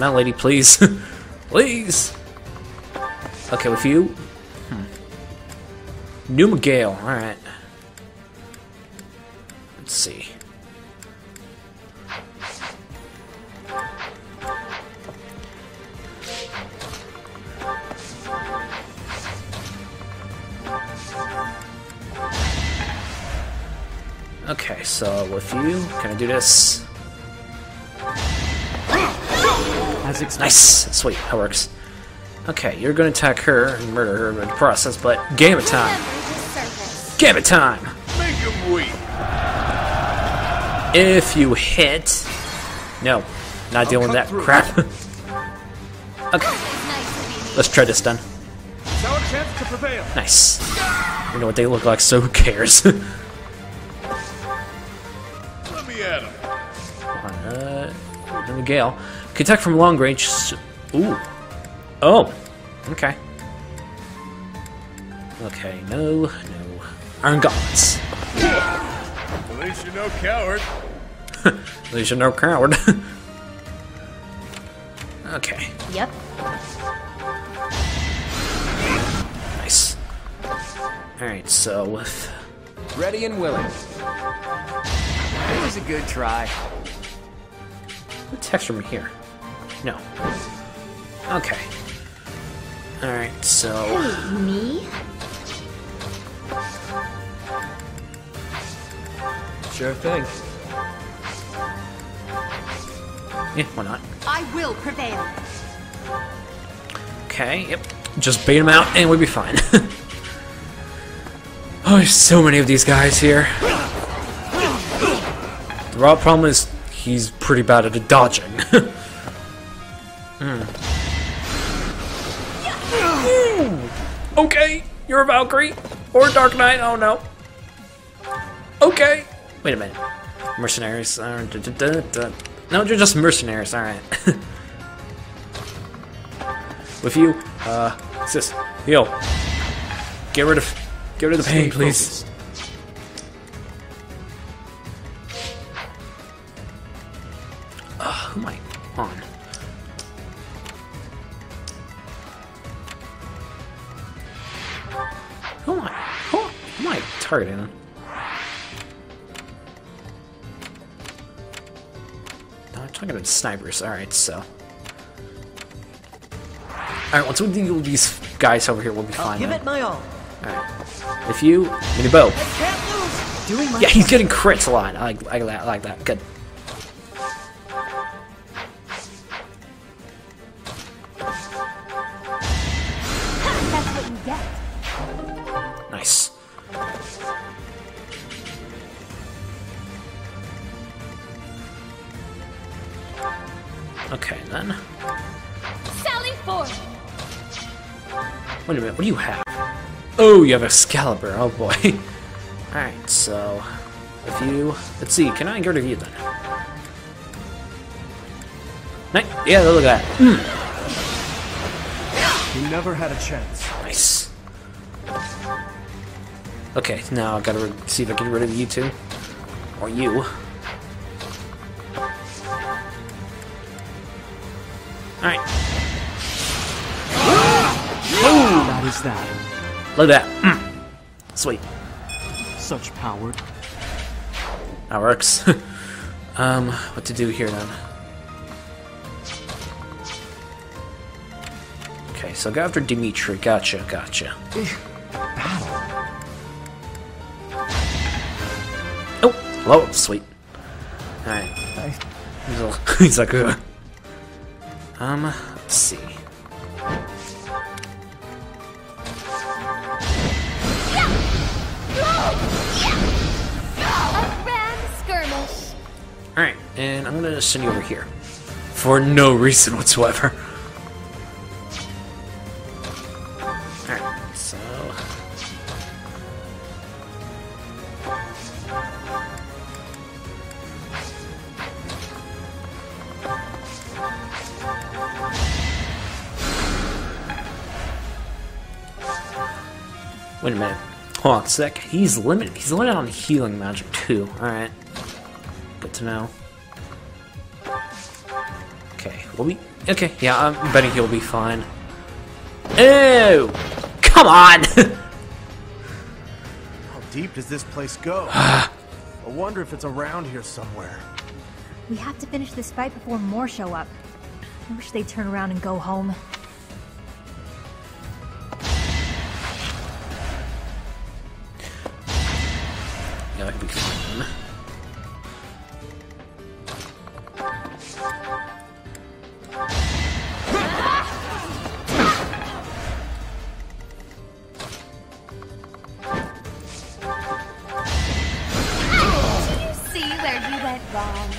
[SPEAKER 1] Lady, please. please! Okay, with you. Hmm. New alright. Let's see. Okay, so with you, can I do this?
[SPEAKER 3] As expected.
[SPEAKER 1] Nice! Sweet, that works. Okay, you're gonna attack her and murder her in the process, but time! Gambit time!
[SPEAKER 12] Make him weep.
[SPEAKER 1] If you hit... No, not dealing with that crap. okay, let's try this then.
[SPEAKER 8] It's our chance to prevail.
[SPEAKER 1] Nice. You know what they look like, so who cares? then Miguel. Can attack from long range. s- Ooh. Oh. Okay. Okay, no, no. Iron Gauntlets.
[SPEAKER 12] At least you're no coward.
[SPEAKER 1] At least you're no coward. okay,
[SPEAKER 16] Yep.
[SPEAKER 1] nice. Alright, so with.
[SPEAKER 18] Ready and willing.
[SPEAKER 3] It was a good try.
[SPEAKER 1] What text from here? No. Okay. Alright, so.
[SPEAKER 16] Hey, me?
[SPEAKER 17] Sure thing.
[SPEAKER 1] Yeah, why not?
[SPEAKER 14] I will prevail.
[SPEAKER 1] Okay, yep. Just bait him out and we'll be fine. oh, there's so many of these guys here. The raw problem is he's pretty bad at dodging. Hmm. Okay, you're a Valkyrie or a Dark Knight. Oh no. Okay. Wait a minute. Mercenaries. Uh, da, da, da. No, you're just mercenaries. All right. With you, uh, sis, yo, get rid of, get rid of the pain, please. Who am I on? Who am I? Who, am I targeting? No, I'm talking about snipers. Alright, so. Alright, once we deal with these guys over here, we'll be
[SPEAKER 13] I'll
[SPEAKER 1] fine.
[SPEAKER 13] give
[SPEAKER 1] then.
[SPEAKER 13] it my all.
[SPEAKER 1] Alright. If you, mini bow.
[SPEAKER 13] Can't lose. Doing my
[SPEAKER 1] Yeah, he's getting crits a lot. I like, I like that. I like that. Good. Okay, then.
[SPEAKER 14] Sally forth!
[SPEAKER 1] Wait a minute, what do you have? Oh, you have Excalibur. Oh boy. Alright, so. If you. Let's see, can I get rid of you then? Ni- Yeah, look at that. Mm,
[SPEAKER 8] You never had a chance.
[SPEAKER 1] nice. Okay, now I gotta see if I can get rid of you two. Or you. Alright.
[SPEAKER 8] That is that.
[SPEAKER 1] Look at that. Mm. Sweet.
[SPEAKER 8] Such power.
[SPEAKER 1] That works. um, what to do here then? Okay, so go after Dimitri. Gotcha, gotcha. Oh, hello, sweet. Alright. He's, all, he's like, Ugh. Um, let's see. Alright, and I'm gonna send you over here. For no reason whatsoever. Hold on. He's limited. He's limited on healing magic too. Alright. Good to know. Okay, will we? Okay, yeah, I'm betting he'll be fine. Ew! Come on!
[SPEAKER 8] How deep does this place go? I wonder if it's around here somewhere.
[SPEAKER 16] We have to finish this fight before more show up. I wish they'd turn around and go home.
[SPEAKER 14] Went wrong?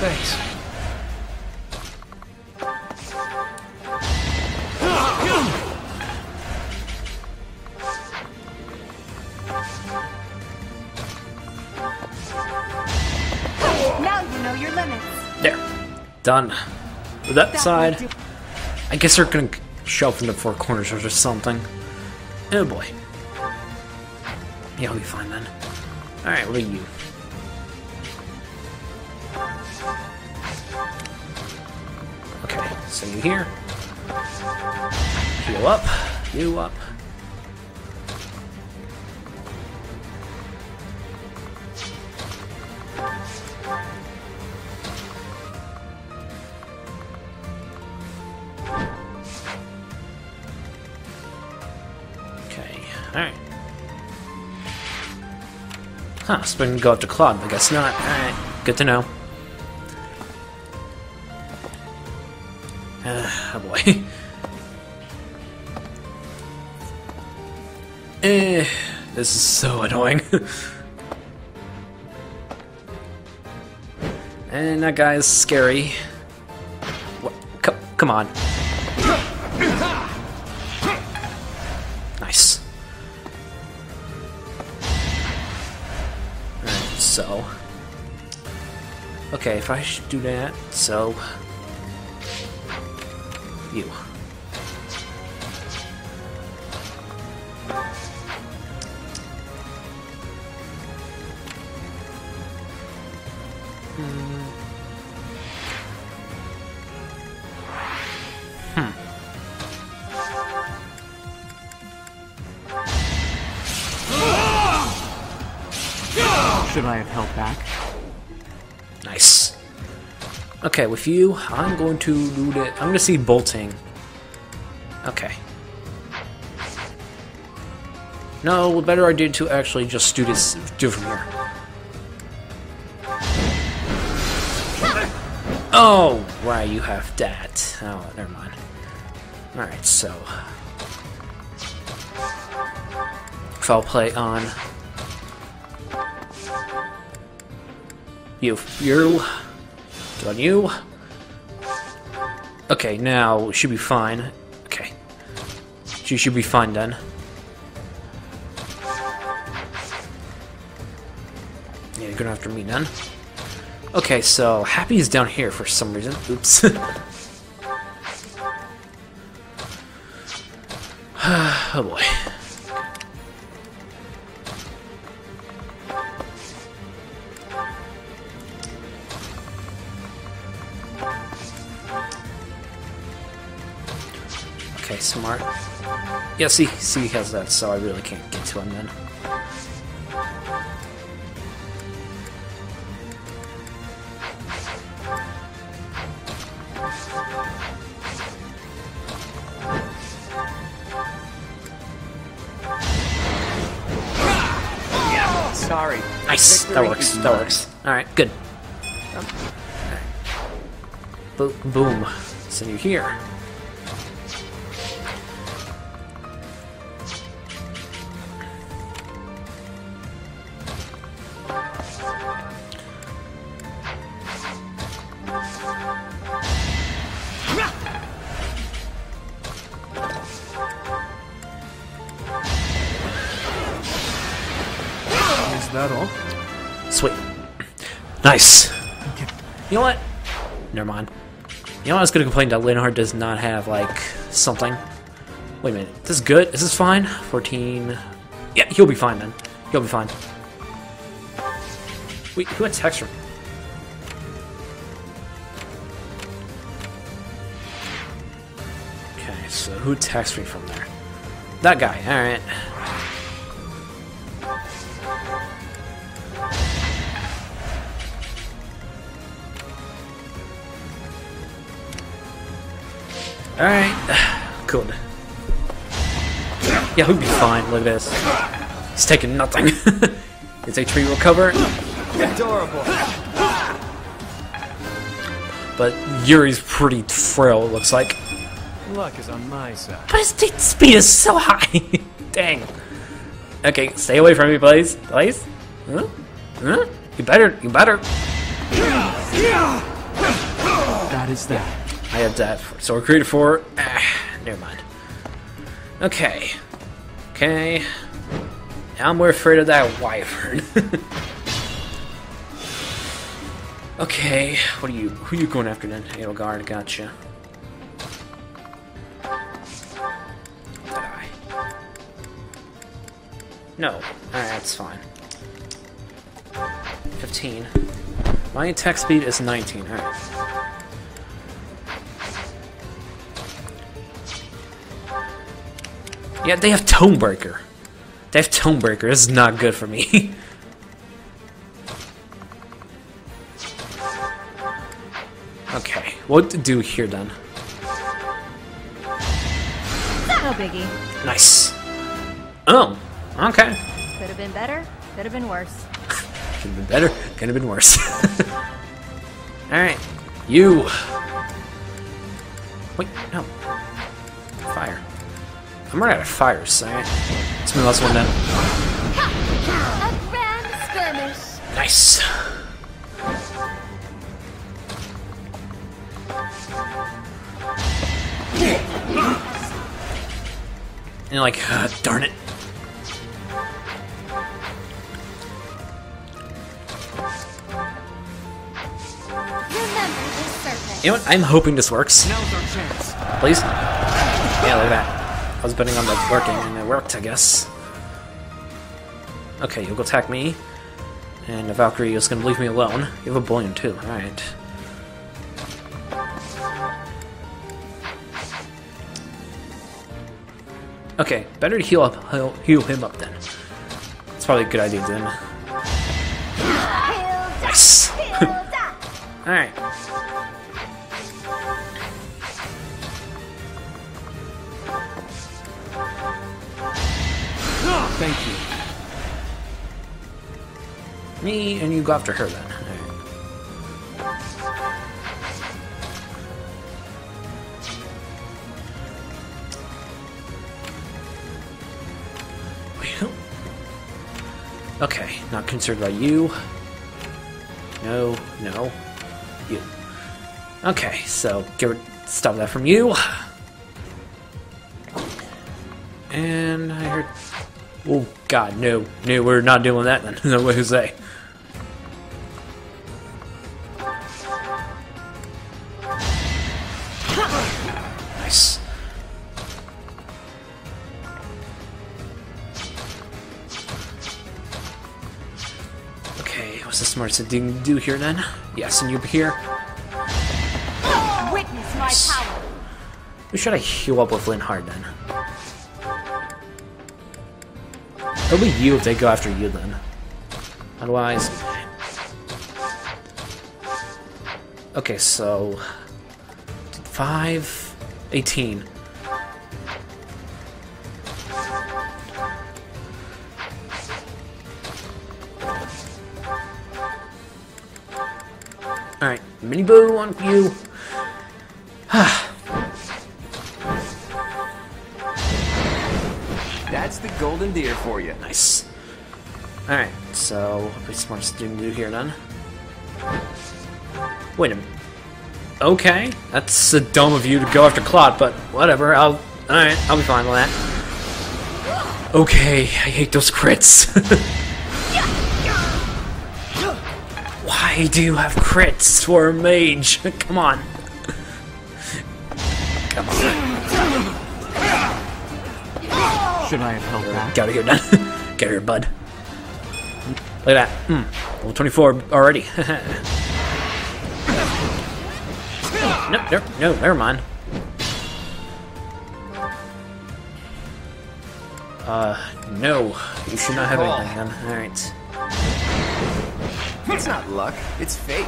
[SPEAKER 17] Thanks.
[SPEAKER 16] Now you know your limits.
[SPEAKER 1] There. Done. With that side, I guess they're gonna in the four corners or something. Oh boy. Yeah, I'll be fine then. Alright, what are you? Okay, so you here. Heal up. You up. Spin go up to Claude, I guess not. Alright, good to know. Uh, oh boy. eh, this is so annoying. and that guy is scary. If I should do that, so. You. Okay, with you, I'm going to do the. I'm gonna see bolting. Okay. No, what better idea to actually just do this, do from here. Oh, wow, you have that. Oh, never mind. Alright, so. Foul play on. You. You. On you. Okay, now should be fine. Okay. She should be fine then. Yeah, you're going after me then. Okay, so Hapi is down here for some reason. Oops. oh boy. Smart. Yeah, see, see, he has that, so I really can't get to him then.
[SPEAKER 4] Sorry.
[SPEAKER 1] Nice. That works. That works. All right. Good. Bo boom. Send you here. Nice. You know what? Never mind. You know what I was gonna complain that Linhardt does not have like something. Wait a minute. This is good. This is fine? 14. Yeah, he'll be fine then. He'll be fine. Wait, who had texture? Okay, so who texted me from there? That guy. All Alright. Good. Yeah, he'll be fine. Look at this. He's taking nothing. Is a tree recover?
[SPEAKER 4] Adorable.
[SPEAKER 1] But Yuri's pretty frail, it looks like.
[SPEAKER 4] Luck is on my side.
[SPEAKER 1] But his speed is so high. Dang. Okay, stay away from me, please. Please? Huh? Huh? You better, you better.
[SPEAKER 8] That is that.
[SPEAKER 1] I had that. So we're created for. Ah, never mind. Okay. Okay. Now I'm more afraid of that wyvern. okay. What are you? Who are you going after then? Edelgard, gotcha. No. Alright, that's fine. 15. My attack speed is 19. Alright. Yeah, they have Tomebreaker. They have Tomebreaker. This is not good for me. okay, what to do here then?
[SPEAKER 16] No biggie.
[SPEAKER 1] Nice. Oh, okay.
[SPEAKER 16] Could have been better, could have been worse.
[SPEAKER 1] Could have been better, could have been worse. Alright, you. Wait, no. Fire. I'm running out of fire, so let's move last one down.
[SPEAKER 14] A grand skirmish.
[SPEAKER 1] Nice. And like, uh, darn it.
[SPEAKER 14] Remember this serpent.
[SPEAKER 1] You know what? I'm hoping this works.
[SPEAKER 4] Now's our chance.
[SPEAKER 1] Please? Yeah, look at that. I was betting on that working, and it worked, I guess. Okay, you'll go attack me. And Valkyrie is gonna leave me alone. You have a bullion too, alright. Okay, better to heal up heal, heal him up then. It's probably a good idea then. Nice. Alright.
[SPEAKER 8] Thank you.
[SPEAKER 1] Me and you go after her then. Okay, not concerned about you. No, no. You. Okay, so get stop that from you. God, no. No, we're not doing that then. no way Jose. Nice. Okay, what's the smartest thing to do here then? Yes, and you be here.
[SPEAKER 14] Witness my power.
[SPEAKER 1] Who should I heal up with Linhardt then? It'll be you if they go after you then. Otherwise... Okay, so... 5... 18. Alright, mini boo on you.
[SPEAKER 18] For you.
[SPEAKER 1] Nice. Alright, so what's the smartest thing to do here then? Wait a minute. Okay, that's a dumb of you to go after Claude, but whatever, I'll... Alright, I'll be fine with that. Okay, I hate those crits. Why do you have crits for a mage? Come on.
[SPEAKER 3] Should I have held back?
[SPEAKER 1] Get out of here, then. Get out of here, bud. Look at that. Hmm. Level 24 already. no, no, no, never mind. Uh, no. You should not have anything then. Alright.
[SPEAKER 18] It's not luck, it's fate.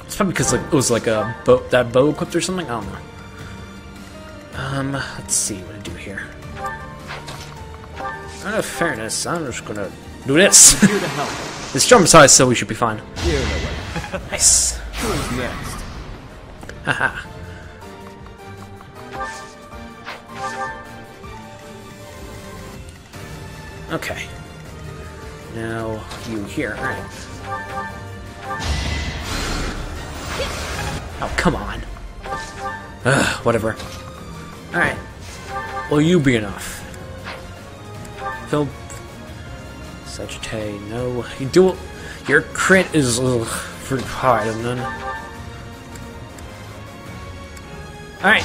[SPEAKER 1] It's probably because like, it was like a bow, that bow equipped or something? I don't know. Um, let's see what to do here. Out of fairness, I'm just gonna do this. This jump size, so we should be fine. Nice.
[SPEAKER 18] Who's next?
[SPEAKER 1] Haha. okay. Now, you here. Alright. Oh, come on. Ugh, whatever. Alright. Will you be enough? Phil... Sagittae, no. You do... Your crit is ugh, pretty high, isn't it? Alright.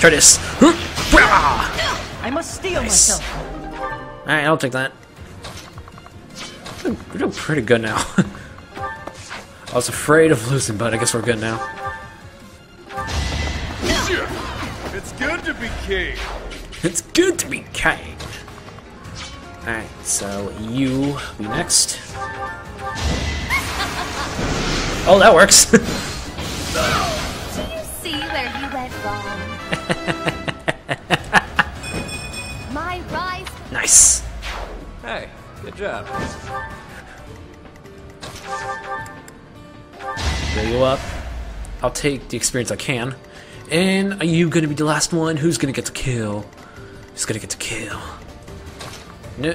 [SPEAKER 1] Try this.
[SPEAKER 13] I must steel
[SPEAKER 1] Nice.
[SPEAKER 13] myself.
[SPEAKER 1] Alright, I'll take that. We're doing pretty good now. I was afraid of losing, but I guess we're good now.
[SPEAKER 12] It's good to be king.
[SPEAKER 1] It's good to be king. Alright, so you be next. Oh, that works.
[SPEAKER 14] Do you see where you went wrong? My rise.
[SPEAKER 1] nice.
[SPEAKER 17] Hey, good job.
[SPEAKER 1] Fill you up. I'll take the experience I can. And are you gonna be the last one? Who's gonna get to kill? Who's gonna get to kill? No.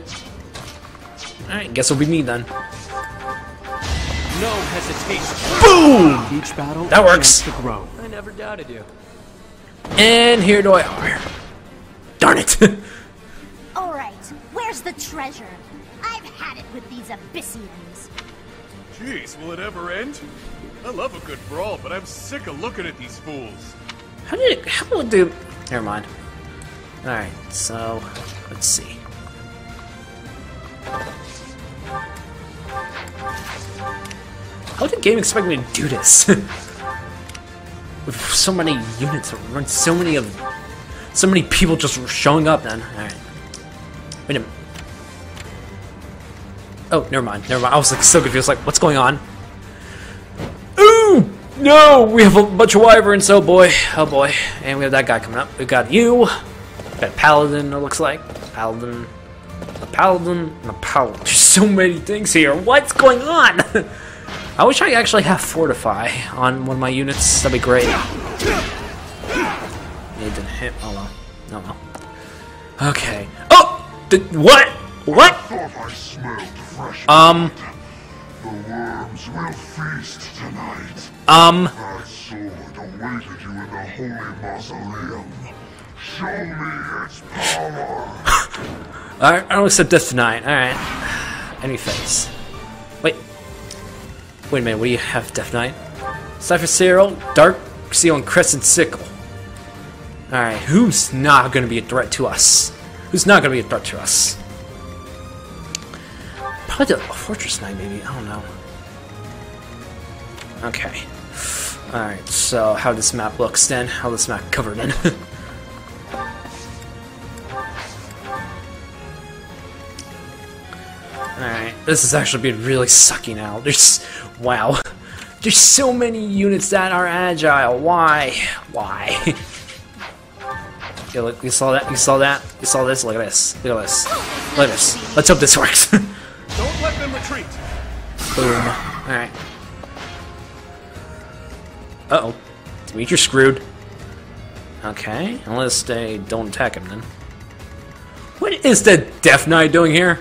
[SPEAKER 1] Alright, guess it'll be me then.
[SPEAKER 8] No hesitation.
[SPEAKER 1] Boom!
[SPEAKER 8] Each battle,
[SPEAKER 1] That works.
[SPEAKER 8] To grow.
[SPEAKER 17] I never doubted you.
[SPEAKER 1] And here do I are. Darn it!
[SPEAKER 11] All right, where's the treasure? I've had it with these Abyssians.
[SPEAKER 12] Jeez, will it ever end? I love a good brawl, but I'm sick of looking at these fools.
[SPEAKER 1] How did it, how would the... Never mind. Alright, so... Let's see. How did the game expect me to do this? With so many units, run so many of... So many people just showing up then. Alright. Wait a minute. Oh, never mind, never mind. I was like so confused, like, what's going on? Ooh! No! We have a bunch of wyverns, oh boy. Oh boy. And we have that guy coming up. We got you. Got paladin, it looks like. Paladin. A paladin and a paladin. There's so many things here. What's going on? I wish I actually have fortify on one of my units. That'd be great. It didn't hit. Oh well. Oh well. Okay. Oh! Did, what? What? Um.
[SPEAKER 19] The worms will feast tonight.
[SPEAKER 1] Um.
[SPEAKER 19] That sword awaited you in the holy mausoleum. Show me its power.
[SPEAKER 1] Alright, I don't accept death tonight. Alright. Any face. Wait. A minute, what do you have, Death Knight? Cypher Cyril, Dark Seal, and Crescent Sickle. Alright, who's not gonna be a threat to us? Who's not gonna be a threat to us? Probably the Fortress Knight, maybe. I don't know. Okay. Alright, so how this map looks then? How this map covered in? Alright, this is actually been really sucking now. There's... wow. There's so many units that are agile. Why? Why? Yo, look, you saw that? You saw that? You saw this? Look at this. Look at this. Look at this. Let's hope this works.
[SPEAKER 8] Don't let them retreat.
[SPEAKER 1] Boom. Alright. Uh-oh. Dimitri's screwed. Okay, unless they don't attack him then. What is the Death Knight doing here?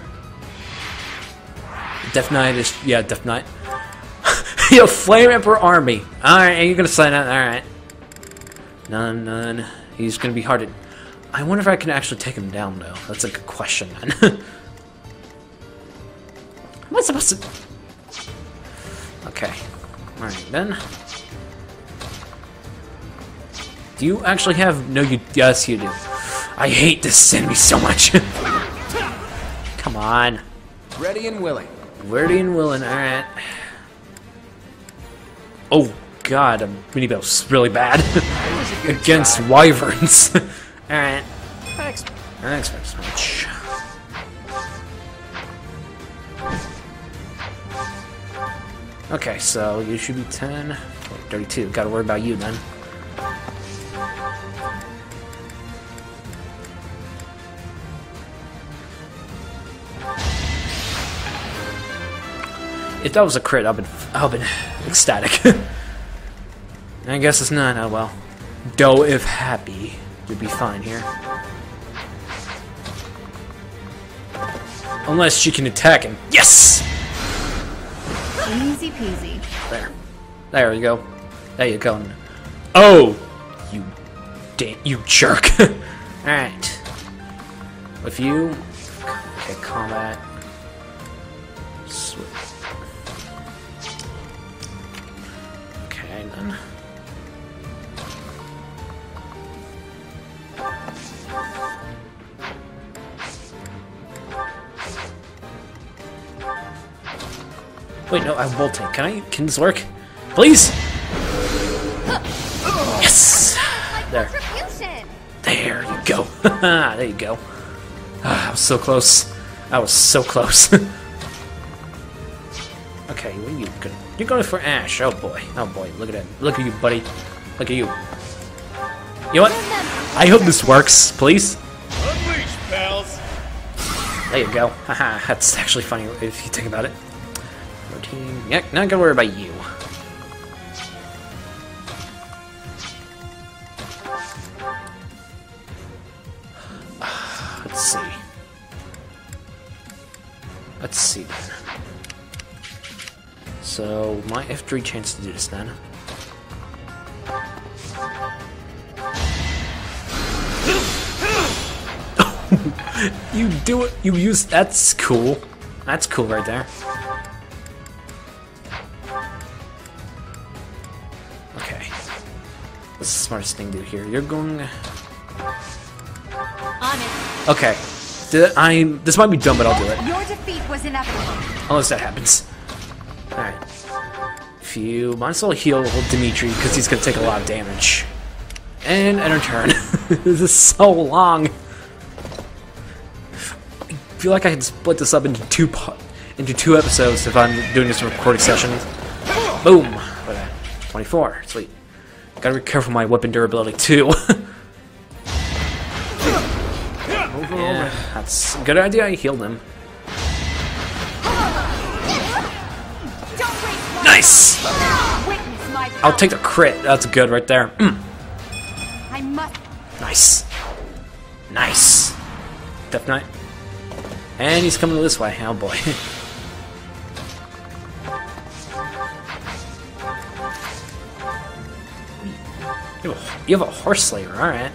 [SPEAKER 1] Death Knight is... yeah, Death Knight. Yo, Flame Emperor Army. Alright, and you're gonna sign out. Alright. None, none. He's gonna be hard. I wonder if I can actually take him down, though. That's a good question, man. Am I supposed to... Okay. Alright, then. Do you actually have... No, you... Yes, you do. I hate this enemy so much. Come on.
[SPEAKER 18] Ready and willing.
[SPEAKER 1] Ready and willing, alright. Oh, God, I'm mini bill's really bad. Against
[SPEAKER 18] try.
[SPEAKER 1] wyverns. alright.
[SPEAKER 18] Thanks.
[SPEAKER 1] I expect much. Okay, so you should be 10. 32. Gotta worry about you then. If that was a crit, I've been, I've been ecstatic. I guess it's not. Oh well. Though if Hapi, you'd be fine here. Unless she can attack him. Yes!
[SPEAKER 16] Easy peasy.
[SPEAKER 1] There. There you go. There you go. Oh! You... Da you jerk. Alright. With you... Okay, combat. Wait, no, I'm bolting. Can I? Can this work? Please? Yes! There. There you go. there you go. Ah, I was so close. I was so close. okay, what are you going You're going for Ashe. Oh boy. Oh boy. Look at that. Look at you, buddy. Look at you. You know what? I hope this works, please.
[SPEAKER 12] Unleash, pals!
[SPEAKER 1] There you go. Haha, that's actually funny if you think about it. Routine. Yeah, not gonna worry about you. Let's see. Let's see then. So, my F3 chance to do this then. you do it. You use. That's cool. That's cool right there. Okay. What's the smartest thing to do here? You're going.
[SPEAKER 14] On it.
[SPEAKER 1] Okay. I. This might be dumb, but I'll do it.
[SPEAKER 14] Your defeat was inevitable.
[SPEAKER 1] Unless that happens. Phew. Might as well heal Dimitri because he's gonna take a lot of damage. And end our turn. this is so long. I feel like I can split this up into two into two episodes if I'm doing this in recording sessions. Boom. Look 24. Sweet. Gotta be careful my weapon durability too. yeah, that's a good idea. I healed him. I'll take the crit. That's good right there. Mm.
[SPEAKER 14] I must.
[SPEAKER 1] Nice. Nice. Death Knight. And he's coming this way. Oh boy. you, have a, you have a horse slayer, alright.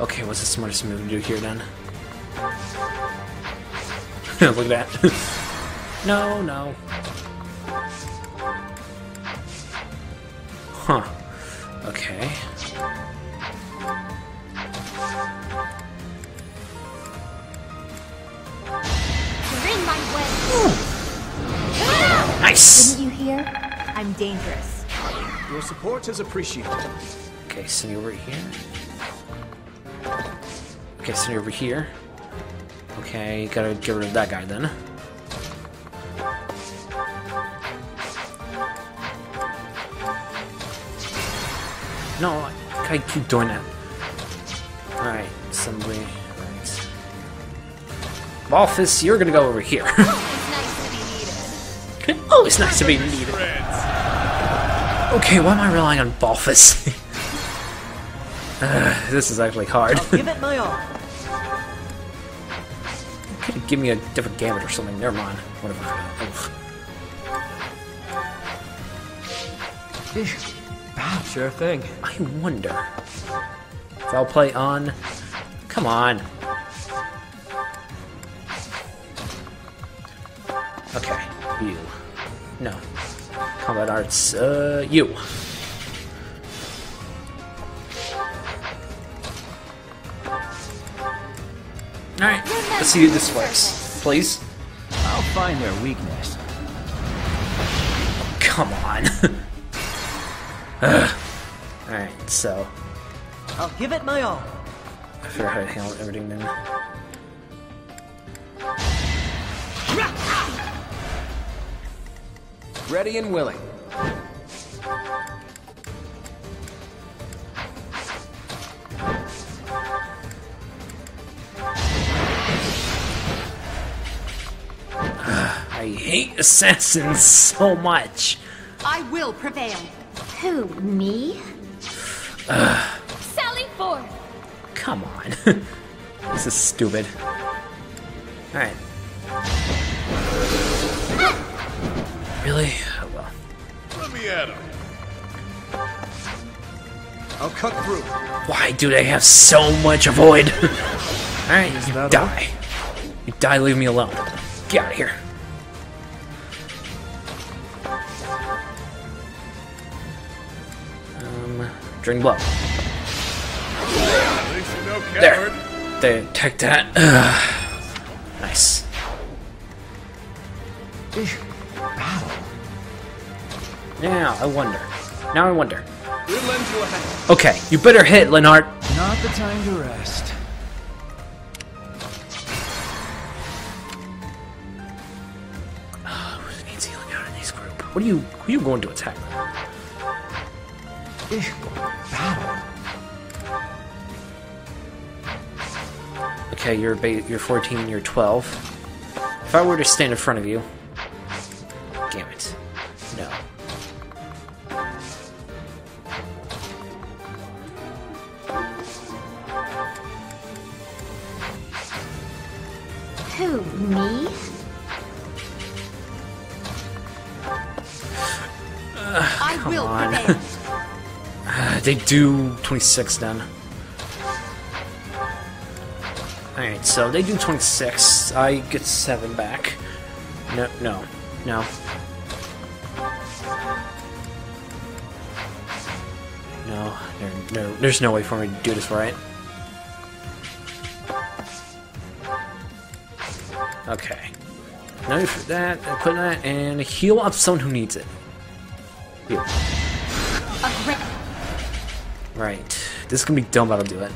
[SPEAKER 1] Okay, what's the smartest move to do here then? Look at that. no, no. Huh. Okay. You're in my way. Nice!
[SPEAKER 16] Didn't you hear? I'm dangerous.
[SPEAKER 8] Your support is appreciated.
[SPEAKER 1] Okay, send you over here. Okay, send you over here. Okay, gotta get rid of that guy then. No, I, I keep doing that. Alright, assembly. Right. Balthus, you're gonna go over here. oh, it's nice to be needed. Okay, why am I relying on Balthus? uh, this is actually hard.
[SPEAKER 13] I'll give it my all.
[SPEAKER 1] Give me a different gambit or something. Never mind. Whatever. Oof.
[SPEAKER 17] Sure thing.
[SPEAKER 1] I wonder if I'll play on. Come on. Okay, you. No. Combat arts. Uh, you. Alright, let's see if this works. Please?
[SPEAKER 3] I'll find their weakness.
[SPEAKER 1] Come on. Alright, so.
[SPEAKER 13] I'll give it my all.
[SPEAKER 1] I figure out how to handle everything then.
[SPEAKER 18] Ready and willing.
[SPEAKER 1] I hate assassins so much.
[SPEAKER 14] I will prevail.
[SPEAKER 11] Who, me?
[SPEAKER 1] Ugh,
[SPEAKER 14] Sally forth.
[SPEAKER 1] come on. this is stupid. Alright. Really? Oh well.
[SPEAKER 12] Let me at him.
[SPEAKER 8] I'll cut through.
[SPEAKER 1] Why do they have so much avoid? Alright, you
[SPEAKER 8] that
[SPEAKER 1] die. You die, leave me alone. Get out of here.
[SPEAKER 12] At least
[SPEAKER 1] There. They take that. Ugh. nice. Now, I wonder. Now I wonder.
[SPEAKER 8] We'll lend you a hand.
[SPEAKER 1] Okay, you better hit, Lenart.
[SPEAKER 3] Not the time to rest.
[SPEAKER 1] Ah, who needs healing out in this group? What are you? Who are you going to attack? Okay, you're you're 14, you're 12. If I were to stand in front of you, damn it, they do 26 then. Alright, so they do 26. I get 7 back. No, no, no. No, there, no, there's no way for me to do this right. Okay. Now for that, equip that, and heal up someone who needs it. You. Right. This is gonna be dumb, but I'll do it.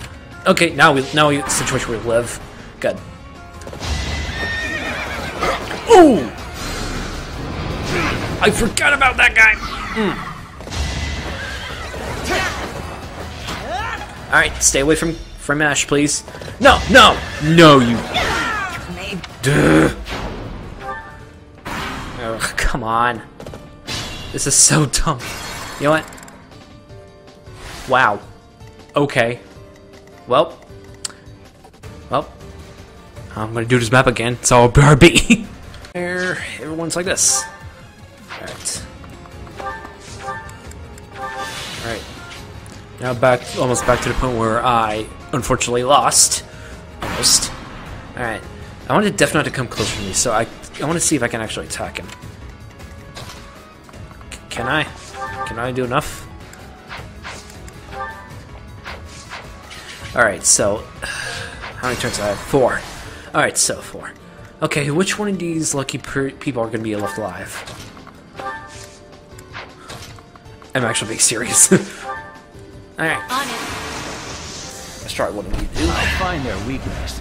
[SPEAKER 1] Okay, now we now we situation where we live. Good. Ooh! I forgot about that guy! Mm. Alright, stay away from from Ashe, please. No, no! No, you Duh. Ugh, come on. This is so dumb. You know what? Wow. Okay. Well. Well. I'm gonna do this map again. It's all BRB. There, everyone's like this. Alright. Alright. Now back, almost back to the point where I unfortunately lost. Almost. Alright. I wanted Death Knight to come closer to me, so I, I want to see if I can actually attack him. C- can I? Can I do enough? Alright, so... How many turns do I have? Four. Alright, so four. Okay, which one of these lucky per people are going to be left alive? I'm actually being serious. Alright. Let's try what we do.
[SPEAKER 3] I'll find their weakness.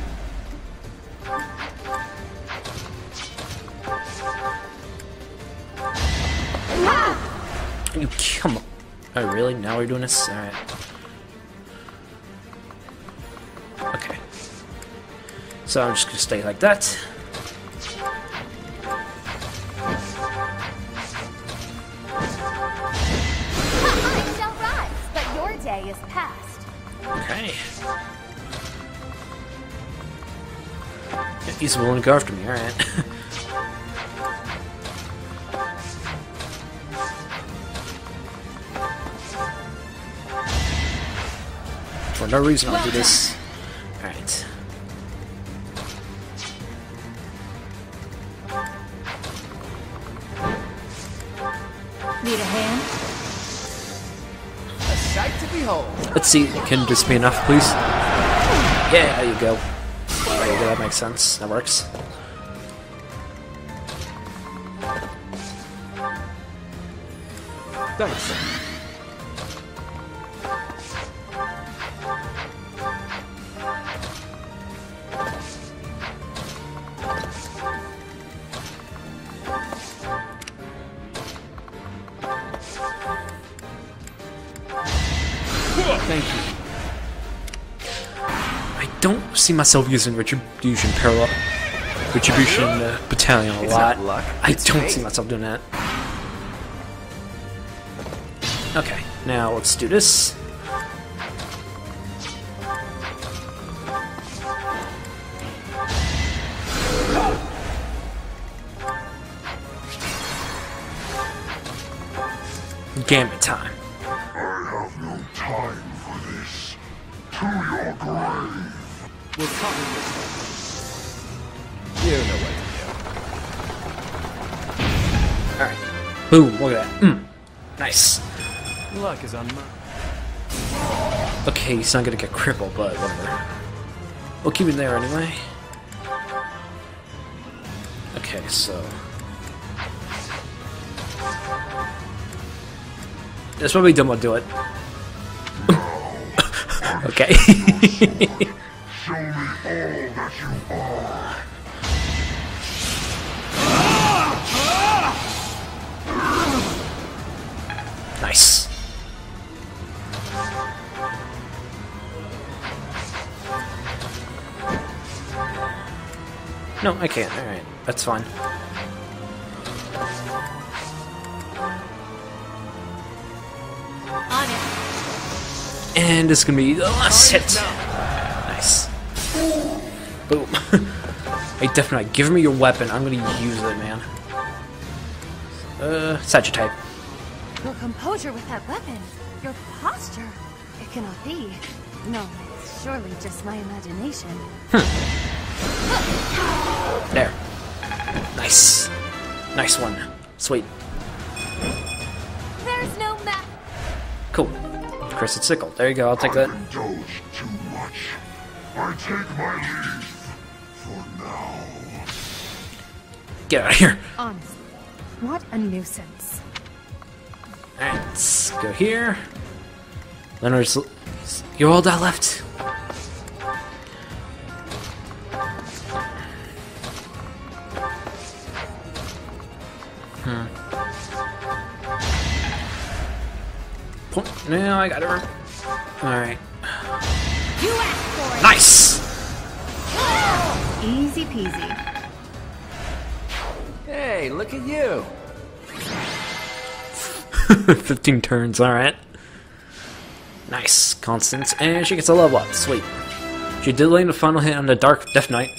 [SPEAKER 1] You come on. Oh, really? Now we're doing this? Alright. So I'm just gonna stay like that.
[SPEAKER 14] I shall rise, but your day is past.
[SPEAKER 1] Okay. He's willing to go after me, alright. For no reason I'll do this. See, can this be enough, please? Yeah, there you go. There you go, that makes sense. That works.
[SPEAKER 8] Thanks.
[SPEAKER 1] See myself using Retribution Parallel. Retribution uh, Battalion a lot. I don't
[SPEAKER 18] fate.
[SPEAKER 1] see myself doing that. Okay, now let's do this. Gambit time. Boom, look at that. Mm. Nice.
[SPEAKER 8] Luck is on my...
[SPEAKER 1] Okay, he's not gonna get crippled, but whatever. We'll keep him there anyway. Okay, so... That's probably dumb I'll do it. okay.
[SPEAKER 19] Show me all that you are.
[SPEAKER 1] Nice. No, I can't. Alright, that's fine.
[SPEAKER 14] On it.
[SPEAKER 1] And it's gonna be the last hit. Nice. Boom. hey, definitely, give me your weapon. I'm gonna use it, man. Uh, Sagitype.
[SPEAKER 14] Your composure with that weapon. Your posture. It cannot be. No, it's surely just my imagination. Hmm.
[SPEAKER 1] There. Nice. Nice one. Sweet.
[SPEAKER 14] There's no map.
[SPEAKER 1] Cool. Crescent Sickle. There you go, I'll take that.
[SPEAKER 19] Indulge too much. I take my leave. For now.
[SPEAKER 1] Get out of here.
[SPEAKER 15] Honestly, what a nuisance.
[SPEAKER 1] Alright, let's go here. Leonard's. You all that left. Hmm. Point. No, I got it. Alright.
[SPEAKER 14] You asked for it.
[SPEAKER 1] Nice!
[SPEAKER 16] Easy peasy.
[SPEAKER 18] Hey, look at you.
[SPEAKER 1] 15 turns, alright. Nice. Constance. And she gets a level up. Sweet. She did land a final hit on the Dark Death Knight.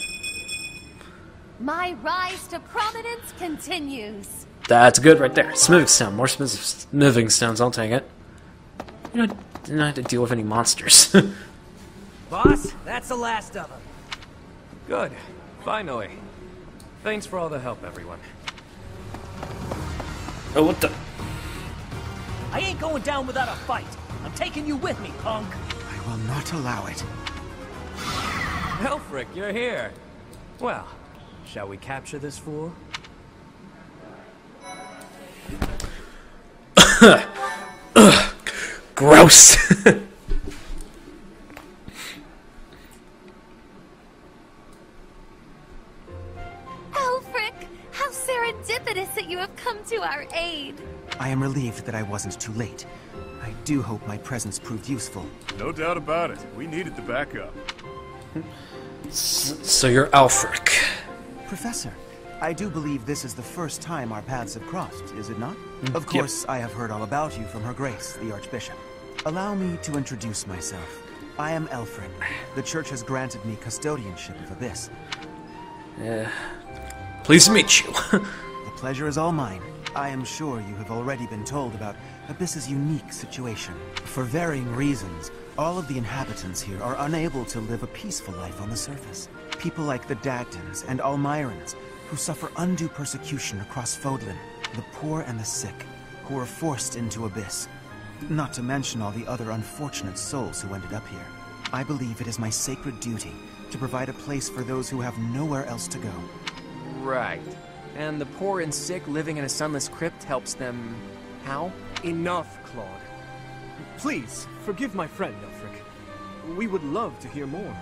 [SPEAKER 14] My rise to prominence continues.
[SPEAKER 1] That's good right there. Smithing Stone. More smith- smithing stones. I'll take it. You don't, you don't have to deal with any monsters.
[SPEAKER 10] Boss, that's the last of them.
[SPEAKER 17] Good. Finally. Thanks for all the help, everyone.
[SPEAKER 1] oh, what the?
[SPEAKER 10] I ain't going down without a fight. I'm taking you with me, punk.
[SPEAKER 2] I will not allow it.
[SPEAKER 17] Aelfric, you're here. Well, shall we capture this fool?
[SPEAKER 1] Gross.
[SPEAKER 14] Aelfric, how serendipitous that you have come to our aid.
[SPEAKER 2] I am relieved that I wasn't too late. I do hope my presence proved useful.
[SPEAKER 12] No doubt about it. We needed the backup.
[SPEAKER 1] so you're Aelfric.
[SPEAKER 2] Professor, I do believe this is the first time our paths have crossed, is it not? Mm-hmm. Of
[SPEAKER 1] yep.
[SPEAKER 2] course, I have heard all about you from Her Grace, the Archbishop. Allow me to introduce myself. I am Aelfric. The Church has granted me custodianship of Abyss.
[SPEAKER 1] Yeah. Pleased to meet you.
[SPEAKER 2] the pleasure is all mine. I am sure you have already been told about Abyss's unique situation. For varying reasons, all of the inhabitants here are unable to live a peaceful life on the surface. People like the Dagdans and Almirans, who suffer undue persecution across Fodlan, the poor and the sick, who are forced into Abyss. Not to mention all the other unfortunate souls who ended up here. I believe it is my sacred duty to provide a place for those who have nowhere else to go.
[SPEAKER 17] Right. And the poor and sick living in a sunless crypt helps them... how?
[SPEAKER 8] Enough, Claude. Please, forgive my friend, Aelfric. We would love to hear more.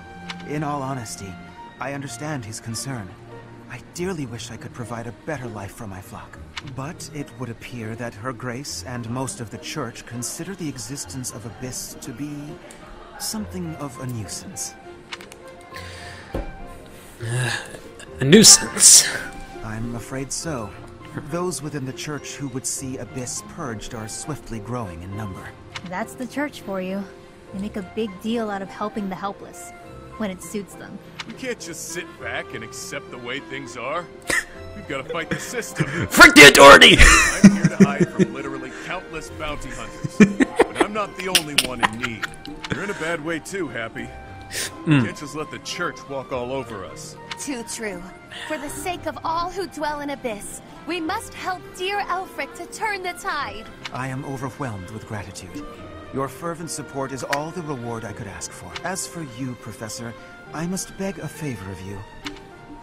[SPEAKER 2] In all honesty, I understand his concern. I dearly wish I could provide a better life for my flock. But it would appear that Her Grace and most of the Church consider the existence of Abyss to be something of a nuisance.
[SPEAKER 1] Uh, a nuisance?
[SPEAKER 2] I'm afraid so. Those within the Church who would see Abyss purged are swiftly growing in number.
[SPEAKER 16] That's the Church for you. They make a big deal out of helping the helpless, when it suits them.
[SPEAKER 12] We can't just sit back and accept the way things are. We've got to fight the system.
[SPEAKER 1] Frick the authority!
[SPEAKER 12] I'm here to hide from literally countless bounty hunters. but I'm not the only one in need. You're in a bad way too, Hapi.
[SPEAKER 1] Mm.
[SPEAKER 12] Can't just let the church walk all over us.
[SPEAKER 14] Too true. For the sake of all who dwell in Abyss, we must help dear Aelfric to turn the tide.
[SPEAKER 2] I am overwhelmed with gratitude. Your fervent support is all the reward I could ask for. As for you, Professor, I must beg a favor of you.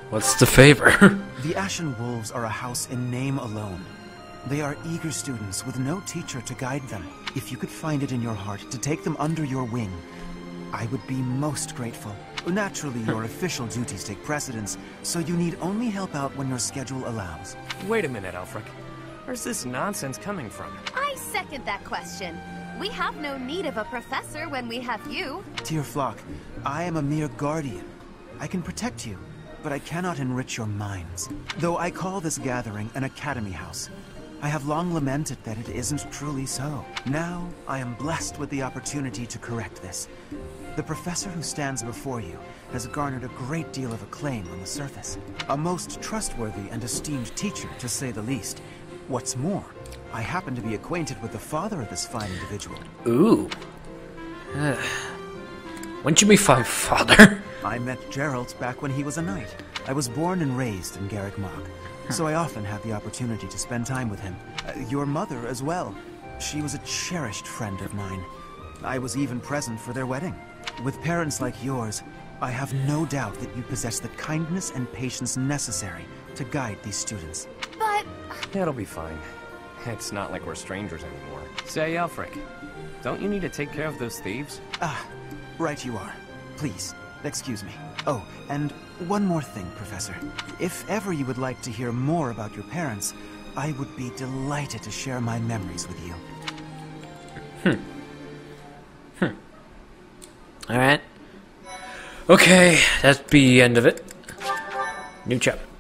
[SPEAKER 1] What's the favor?
[SPEAKER 2] the Ashen Wolves are a house in name alone. They are eager students with no teacher to guide them. If you could find it in your heart to take them under your wing, I would be most grateful. Naturally, your official duties take precedence, so you need only help out when your schedule allows.
[SPEAKER 17] Wait a minute, Aelfric. Where's this nonsense coming from?
[SPEAKER 14] I second that question. We have no need of a professor when we have you.
[SPEAKER 2] Dear flock, I am a mere guardian. I can protect you, but I cannot enrich your minds. Though I call this gathering an academy house, I have long lamented that it isn't truly so. Now, I am blessed with the opportunity to correct this. The professor who stands before you has garnered a great deal of acclaim on the surface. A most trustworthy and esteemed teacher, to say the least. What's more, I happen to be acquainted with the father of this fine individual.
[SPEAKER 1] Ooh. Uh, when'd you meet my father?
[SPEAKER 2] I met Jeralt back when he was a knight. I was born and raised in Garreg Mach, so I often have the opportunity to spend time with him. Uh, your mother as well. She was a cherished friend of mine. I was even present for their wedding. With parents like yours, I have no doubt that you possess the kindness and patience necessary to guide these students.
[SPEAKER 14] But...
[SPEAKER 17] That'll be fine. It's not like we're strangers anymore. Say, Aelfric, don't you need to take care of those thieves?
[SPEAKER 2] Ah, right you are. Please, excuse me. Oh, and one more thing, Professor. If ever you would like to hear more about your parents, I would be delighted to share my memories with you.
[SPEAKER 1] Hmm. Hmm. Alright. Okay, that's the end of it. New chapter.